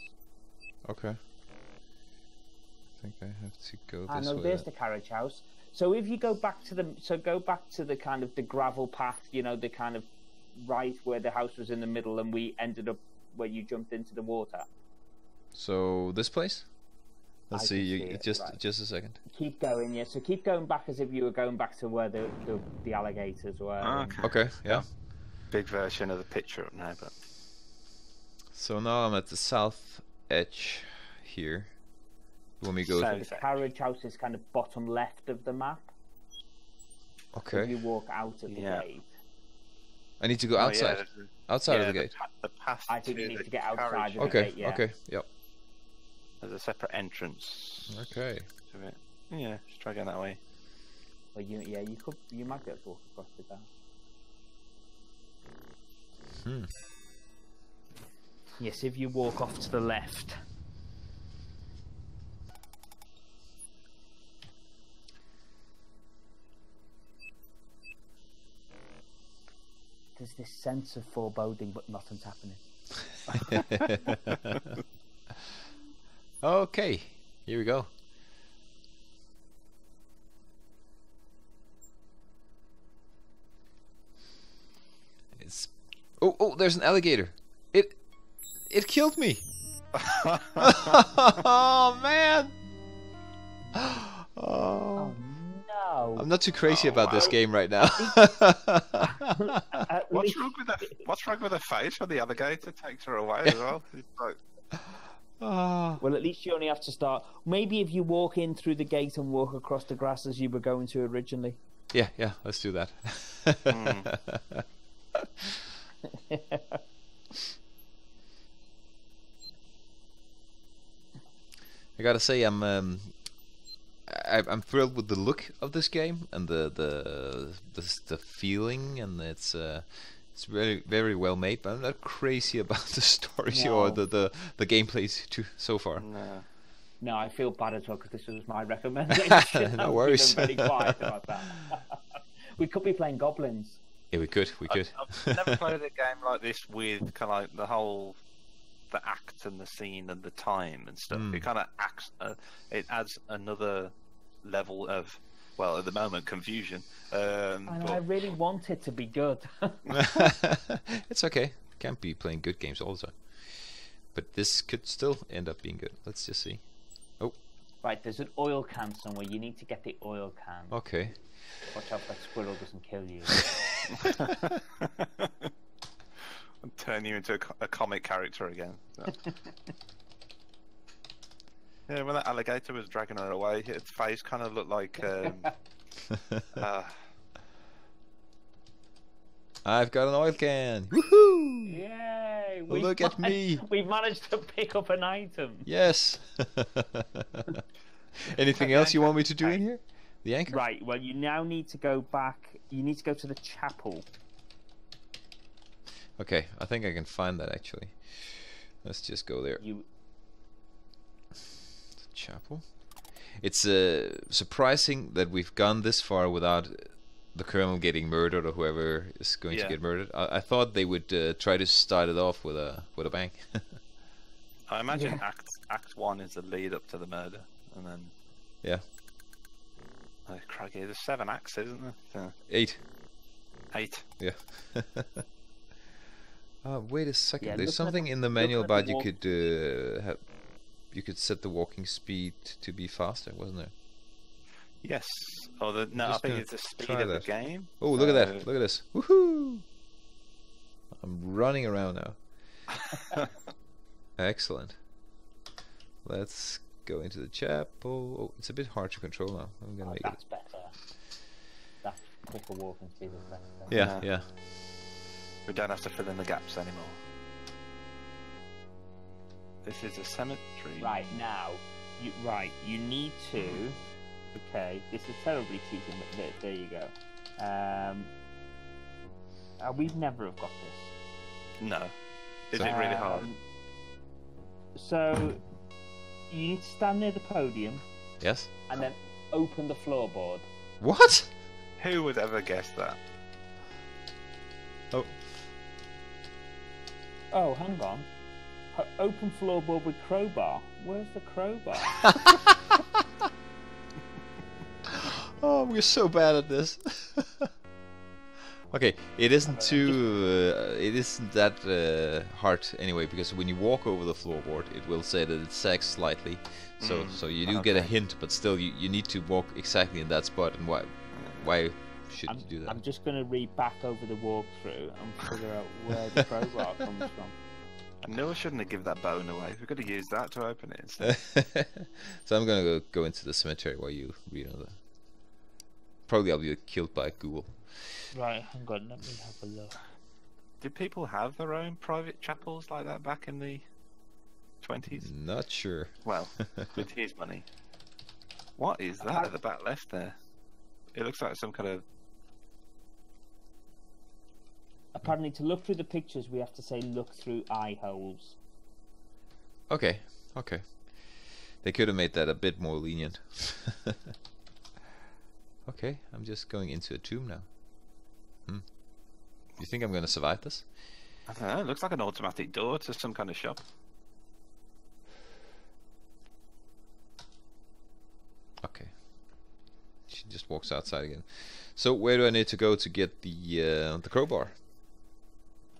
Okay. I think I have to go Ah, no, way. there's the carriage house. So if you go back to the so go back to the kind of the gravel path, you know, the kind of right where the house was in the middle, and we ended up where you jumped into the water. So this place. Let's I see. can You, see it, just right. just a second. Keep going, yeah. So keep going back as if you were going back to where the the, the alligators were. Ah, and- Okay. Okay. Yeah. Big version of the picture up now, but So now I'm at the south edge here. When we go. So- The carriage house is kind of bottom left of the map. If okay. you walk out of the Yeah. gate, I need to go Oh, yeah, outside. outside yeah, of the gate. pa- the path I think you need to get outside carriage, of the Okay. gate, yeah. Okay. Yep. There's a separate entrance Okay. to it. Yeah, just try going that way. Well, you, yeah, you could, you might get able to walk across with that. Hmm. Yes, if you walk off to the left. There's this sense of foreboding, but nothing's happening. (laughs) okay. Here we go. It's. Oh, oh! There's an alligator. It. It killed me. (laughs) (laughs) oh man. (gasps) Oh. Oh no! I'm not too crazy Oh, about this game right now. (laughs) What's wrong with that? What's wrong with the face when the alligator takes her away as well? (laughs) Like, Ah. Well, at least you only have to start. Maybe if you walk in through the gate and walk across the grass as you were going to originally. Yeah, yeah, let's do that. (laughs) I gotta say, I'm um, I, I'm thrilled with the look of this game and the the the, the feeling, and it's uh, it's very very well made. But I'm not crazy (laughs) about the story or the the the gameplay too so far. no. No, I feel bad as well because this was my (laughs) recommendation. No (laughs) worries. being very quiet about that. we could be playing goblins. Yeah, we could, we could. I've never played a game like this with kind of like the whole the act and the scene and the time and stuff. Mm. It kind of acts. Uh, it adds another level of well, at the moment, confusion. Um, And but I really want it to be good. (laughs) (laughs) it's okay. Can't be playing good games all the time. But this could still end up being good. Let's just see. Oh. Right, there's an oil can somewhere. You need to get the oil can. Okay. Watch out that squirrel doesn't kill you. (laughs) and turn you into a, co- a comic character again. So. Yeah, when that alligator was dragging her away, its face kind of looked like. Um, uh, (laughs) I've got an oil can. Woohoo! Yay! Look at me. (laughs) We've managed to pick up an item. Yes. (laughs) Anything else you want me to do in here? The anchor? Right, well, you now need to go back. You need to go to the chapel. Okay, I think I can find that actually. Let's just go there. You The chapel. It's uh, surprising that we've gone this far without the colonel getting murdered or whoever is going Yeah. to get murdered. I, I thought they would uh, try to start it off with a with a bang. (laughs) I imagine Yeah. Act Act One is the lead up to the murder, and then. Yeah. Oh, crikey, there's seven acts, isn't there? Eight. eight. Yeah. (laughs) uh, wait a second. Yeah, There's looking at something the- in the manual at the about you could uh, have, you could set the walking speed to be faster, wasn't it? Yes. Oh, the, no, I think it's the speed of that. the game. Oh, look at Uh, that! Look at this! Woohoo! I'm running around now. (laughs) Excellent. Let's go into the chapel. Oh, it's a bit hard to control now. I'm gonna Oh, make it. that's better. That quicker walking speed is better. Yeah, Yeah. yeah. We don't have to fill in the gaps anymore. This is a cemetery. Right now, you right. You need to. Okay, this is terribly cheating, but there, there you go. Um, uh, we'd never have got this. No. Is it really hard? Um, So you need to stand near the podium Yes. and then open the floorboard. What? Who would ever guess that? Oh, Oh, hang on. Open floorboard with crowbar. Where's the crowbar? (laughs) oh, we're so bad at this. (laughs) Okay, it isn't too. Uh, it isn't that uh, hard anyway because when you walk over the floorboard, it will say that it sags slightly. So Mm, so you do get a hint, but still you, you need to walk exactly in that spot. And why why should I'm, you do that? I'm just going to read back over the walkthrough and figure out where the (laughs) crowbar comes from. I knew I shouldn't have given that bone away. We could have used that to open it. instead. (laughs) so I'm gonna go, go into the cemetery while you read on that. Probably I'll be killed by Google. Right, hang on, let me have a look. Did people have their own private chapels like that back in the 20s? Not sure. Well, (laughs) with his money. What is that at the back left there? It looks like some kind of. Apparently, to look through the pictures, we have to say look through eye holes. Okay, okay. They could have made that a bit more lenient. (laughs) okay, I'm just going into a tomb now. Hmm. You think I'm gonna survive this? I don't know. It looks like an automatic door to some kind of shop. Okay. She just walks outside again. So where do I need to go to get the uh, the crowbar?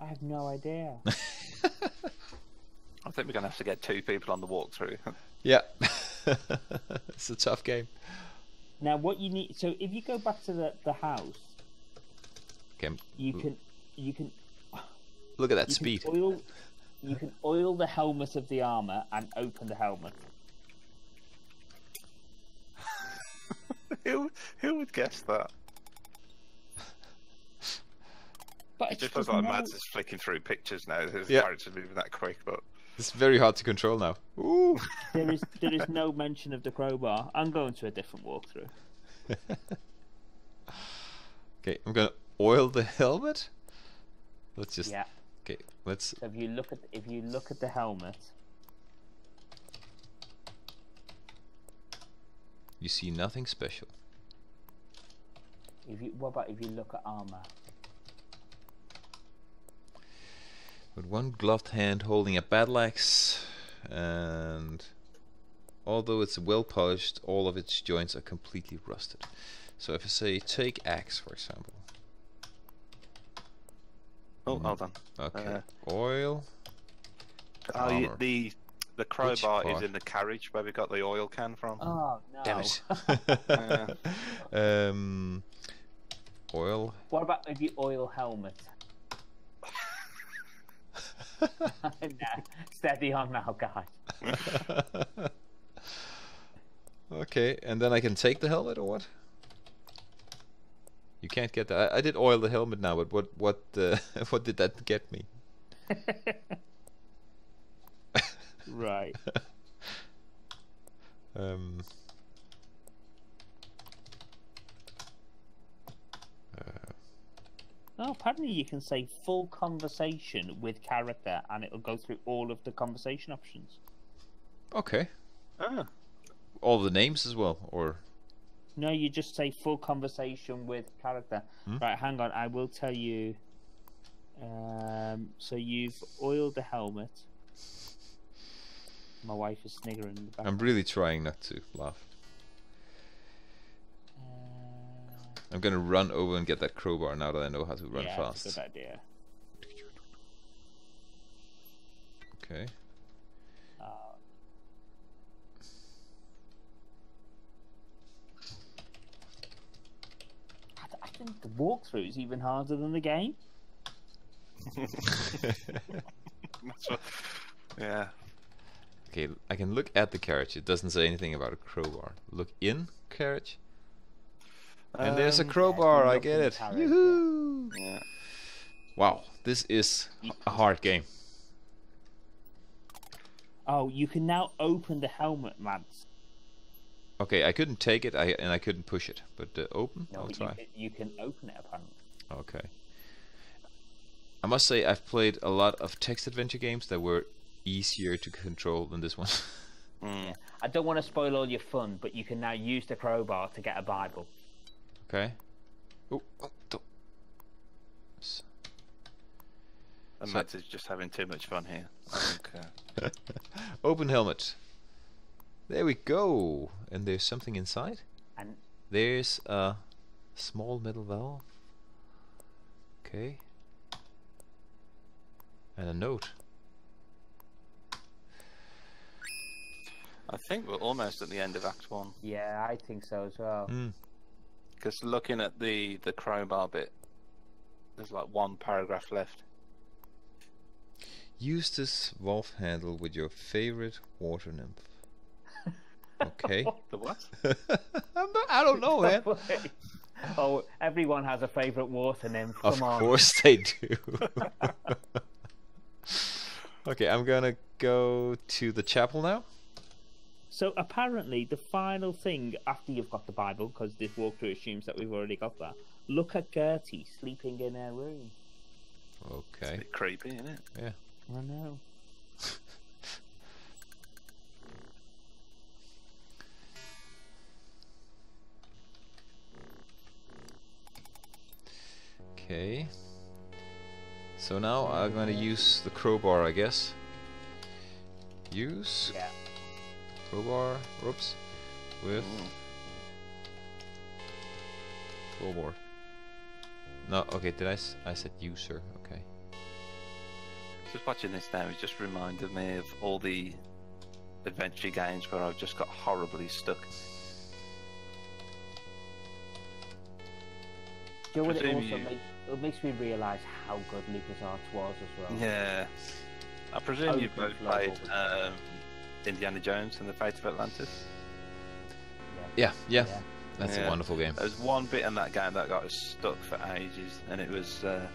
I have no idea. (laughs) I think we're gonna have to get two people on the walkthrough. (laughs) Yeah. (laughs) it's a tough game. now, what you need. So, if you go back to the, the house, Okay, you can you can look at that you speed. Can oil, you can oil the helmet of the armor and open the helmet. who who would guess that? But It just looks like no- Mads is flicking through pictures now. His Yeah. character's moving that quick, but It's very hard to control now. Ooh. there is there is no mention of the crowbar. I'm going to a different walkthrough. (laughs) Okay, I'm gonna oil the helmet. Let's just Yeah. okay. Let's So if you look at if you look at the helmet, you see nothing special. if you what about if you look at armor? With one gloved hand holding a battle axe, and although it's well polished, all of its joints are completely rusted. So if I say take axe, for example, oh, hold on. okay, Uh, oil, Oh, you, the the crowbar is in the carriage where we got the oil can from. Oh no! damn it, (laughs) (laughs) um, oil, what about the oil helmet? Nah, (laughs) steady on now, guys. (laughs) okay, and then I can take the helmet or what? You can't get that. I, I did oil the helmet now, but what what uh, (laughs) what did that get me? right. Um. No, apparently you can say full conversation with character, and it'll go through all of the conversation options. Okay. Ah, All the names as well, or No, you just say full conversation with character. Hmm? Right, hang on. I will tell you. Um, so you've oiled the helmet. My wife is sniggering in the back. I'm really trying not to laugh. I'm gonna run over and get that crowbar now that I know how to run yeah, fast. That's a good idea. Okay. Uh, I, think the walkthrough is even harder than the game. what, (laughs) yeah. okay, I can look at the carriage. It doesn't say anything about a crowbar. Look in carriage. And there's a Um, crowbar, I get it. carriage. Yoo-hoo! Yeah. Wow, this is a hard game. Oh, you can now open the helmet, Mads. Okay, I couldn't take it, I and I couldn't push it, but uh, open. No, I'll but you, try. can- you can open it apparently. Okay. I must say I've played a lot of text adventure games that were easier to control than this one. (laughs) Mm. I don't want to spoil all your fun, but you can now use the crowbar to get a Bible. Okay. Oh, oh, don't. S- And So- Mads is just having too much fun here. I think, (laughs) uh, Open helmet. There we go. And there's something inside. And There's a small metal valve. Okay. And a note. I think we're almost at the end of Act One. Yeah, I think so as well. Hmm. Because looking at the the crowbar bit, there's like one paragraph left. Use this valve handle with your favorite water nymph. (laughs) Okay. The what? (laughs) I'm not, I don't know, man. (laughs) oh, everyone has a favourite water nymph. Come Of on. course they do. okay, I'm gonna go to the chapel now. So apparently, the final thing after you've got the Bible, because this walkthrough assumes that we've already got that. Look at Gertie sleeping in her room. A Okay. bit creepy, isn't it? Yeah. I know. Okay. So now I'm gonna use the crowbar, I guess. Use Yeah. Crowbar ropes with Mm. floorboard. No, okay. Did I? S- I said user. Okay. Just watching this now, it just reminded me of all the adventure games where I've just got horribly stuck. Do you know what it also you- makes, it makes me realise how good LucasArts was as well. Yeah. I presume Open you've both floor played um, Indiana Jones and the Fate of Atlantis. Yeah, yeah. Yeah. That's a wonderful game. There's one bit in that game that got us stuck for ages, and it was uh,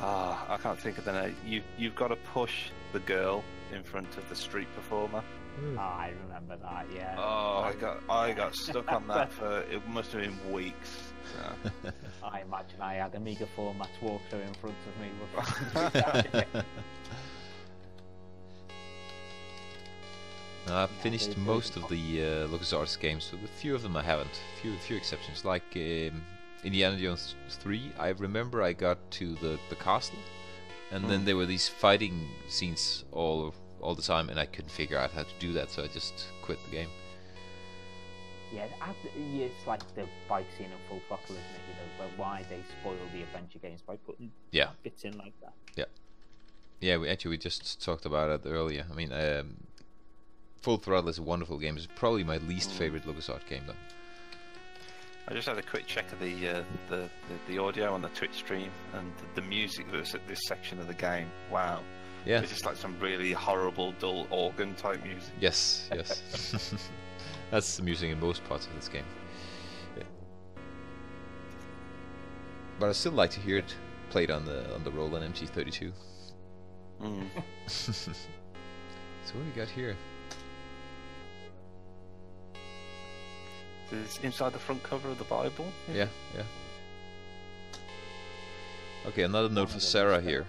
ah, I can't think of the name. You you've got to push the girl in front of the street performer. Oh, I remember that. Yeah. Oh, I got I got stuck on that (laughs) for it must have been weeks. So. I imagine I had Amiga formats walkthrough in front of me. (laughs) (laughs) No, I've finished most of the uh, LucasArts games, but a few of them I haven't. Few few exceptions, like um, Indiana Jones 3. I remember I got to the, the castle, and then Mm. there were these fighting scenes all all the time, and I couldn't figure out how to do that, so I just quit the game. yeah, it's like the bike scene in Full Throttle, isn't it? You know, but why they spoil the adventure games by putting Yeah, bits in like that. yeah. We actually we just talked about it earlier. I mean, um, Full Throttle is a wonderful game. It's probably my least favorite LucasArts game, though. I just had a quick check of the, uh, the, the the audio on the Twitch stream and the, the music that was at this section of the game. Wow, Yeah. it's just like some really horrible, dull organ type music. Yes, yes. (laughs) That's amusing in most parts of this game. Yeah. But I still like to hear it played on the on the Roland MT-32. Mm. (laughs) so what do we got here? It's inside the front cover of the Bible. Yeah, yeah. Okay, another note for Sarah here.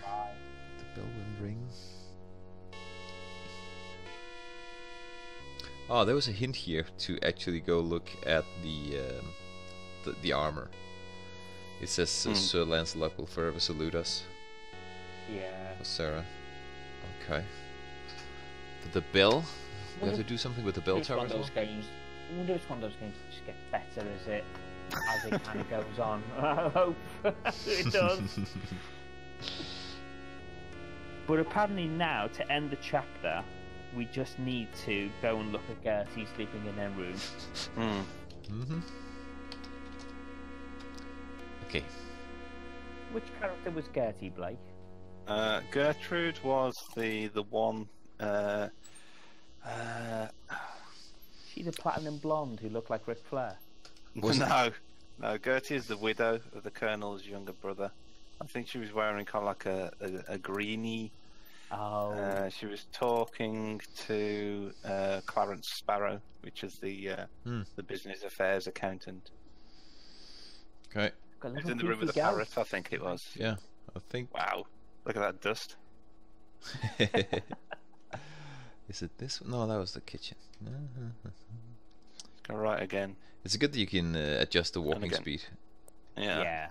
The bell will ring. Oh, there was a hint here to actually go look at the um, the, the armor. It says uh, Hmm. Sir Lancelot will forever salute us. Yeah. For Sarah. Okay. The, the bell. We have to do something with the bell tower. as well? I wonder which one of those games just gets better as it as it kind of goes on. (laughs) I hope it does. (laughs) But apparently now, to end the chapter, we just need to go and look at Gertie sleeping in her room. Mm. Mm-hmm. Okay. Which character was Gertie Blake? Uh, Gertrude was the the one. Uh, uh, She the platinum blonde who looked like Ric Flair. Was it- no, no. Gertie is the widow of the colonel's younger brother. I think she was wearing kind of like a a, a greenie. Oh, Uh, she was talking to uh, Clarence Sparrow, which is the uh, Hmm. the business affairs accountant. Okay. got a He was little in the room with the parrot, I think it was. Yeah. I think. Wow, look at that dust. (laughs) Is it this one? No, that was the kitchen. Go right again. It's good that you can uh, adjust the walking speed. Yeah. Yeah.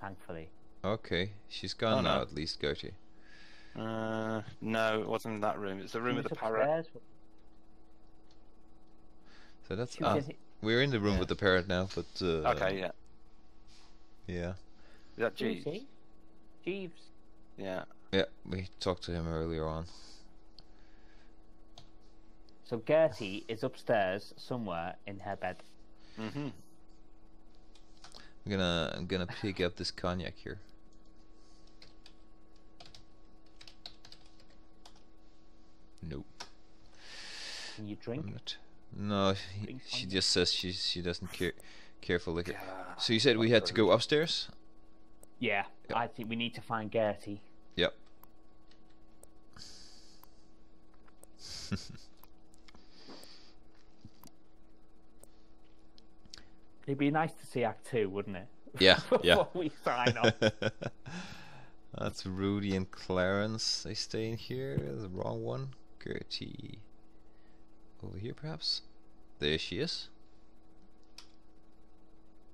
Thankfully. Okay, she's gone Oh, now at least, Gertie. Uh, no, it wasn't in that room. It's the room with the was parrot. So that's She ah, we're in the room Yeah. with the parrot now, but uh, Okay, yeah. yeah. Is that Jeeves? Jeeves. Yeah. Yeah, we talked to him earlier on. So Gertie is upstairs somewhere in her bed. Mm-hmm. I'm gonna I'm gonna pick up this cognac here. Nope. Can you drink? not. No, he, Drink she cognac. just says she she doesn't care care for liquor. Yeah. So you said we had to go upstairs? Yeah, Yep. I think we need to find Gertie. Yep. (laughs) It'd be nice to see Act Two, wouldn't it? (laughs) Yeah, yeah. We sign off. (laughs) That's Rudy and Clarence. They stay in here. The wrong one. Gertie. Over here, perhaps. There she is.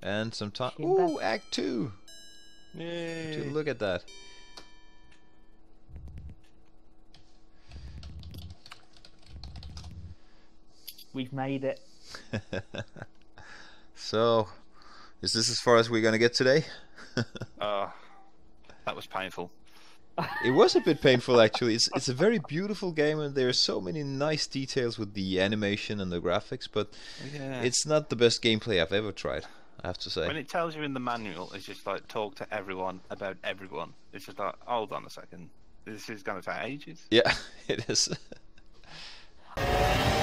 And some time. Ooh, Act Two. Yay. Dude, look at that. We've made it. (laughs) so, is this as far as we're gonna get today? Oh, (laughs) that was painful. It was a bit painful actually. It's it's a very beautiful game and there are so many nice details with the animation and the graphics, but oh, Yeah. it's not the best gameplay I've ever tried. I have to say. when it tells you in the manual, it's just like talk to everyone about everyone. It's just like, hold on a second, this is going to take ages. Yeah, (laughs) it is. (laughs)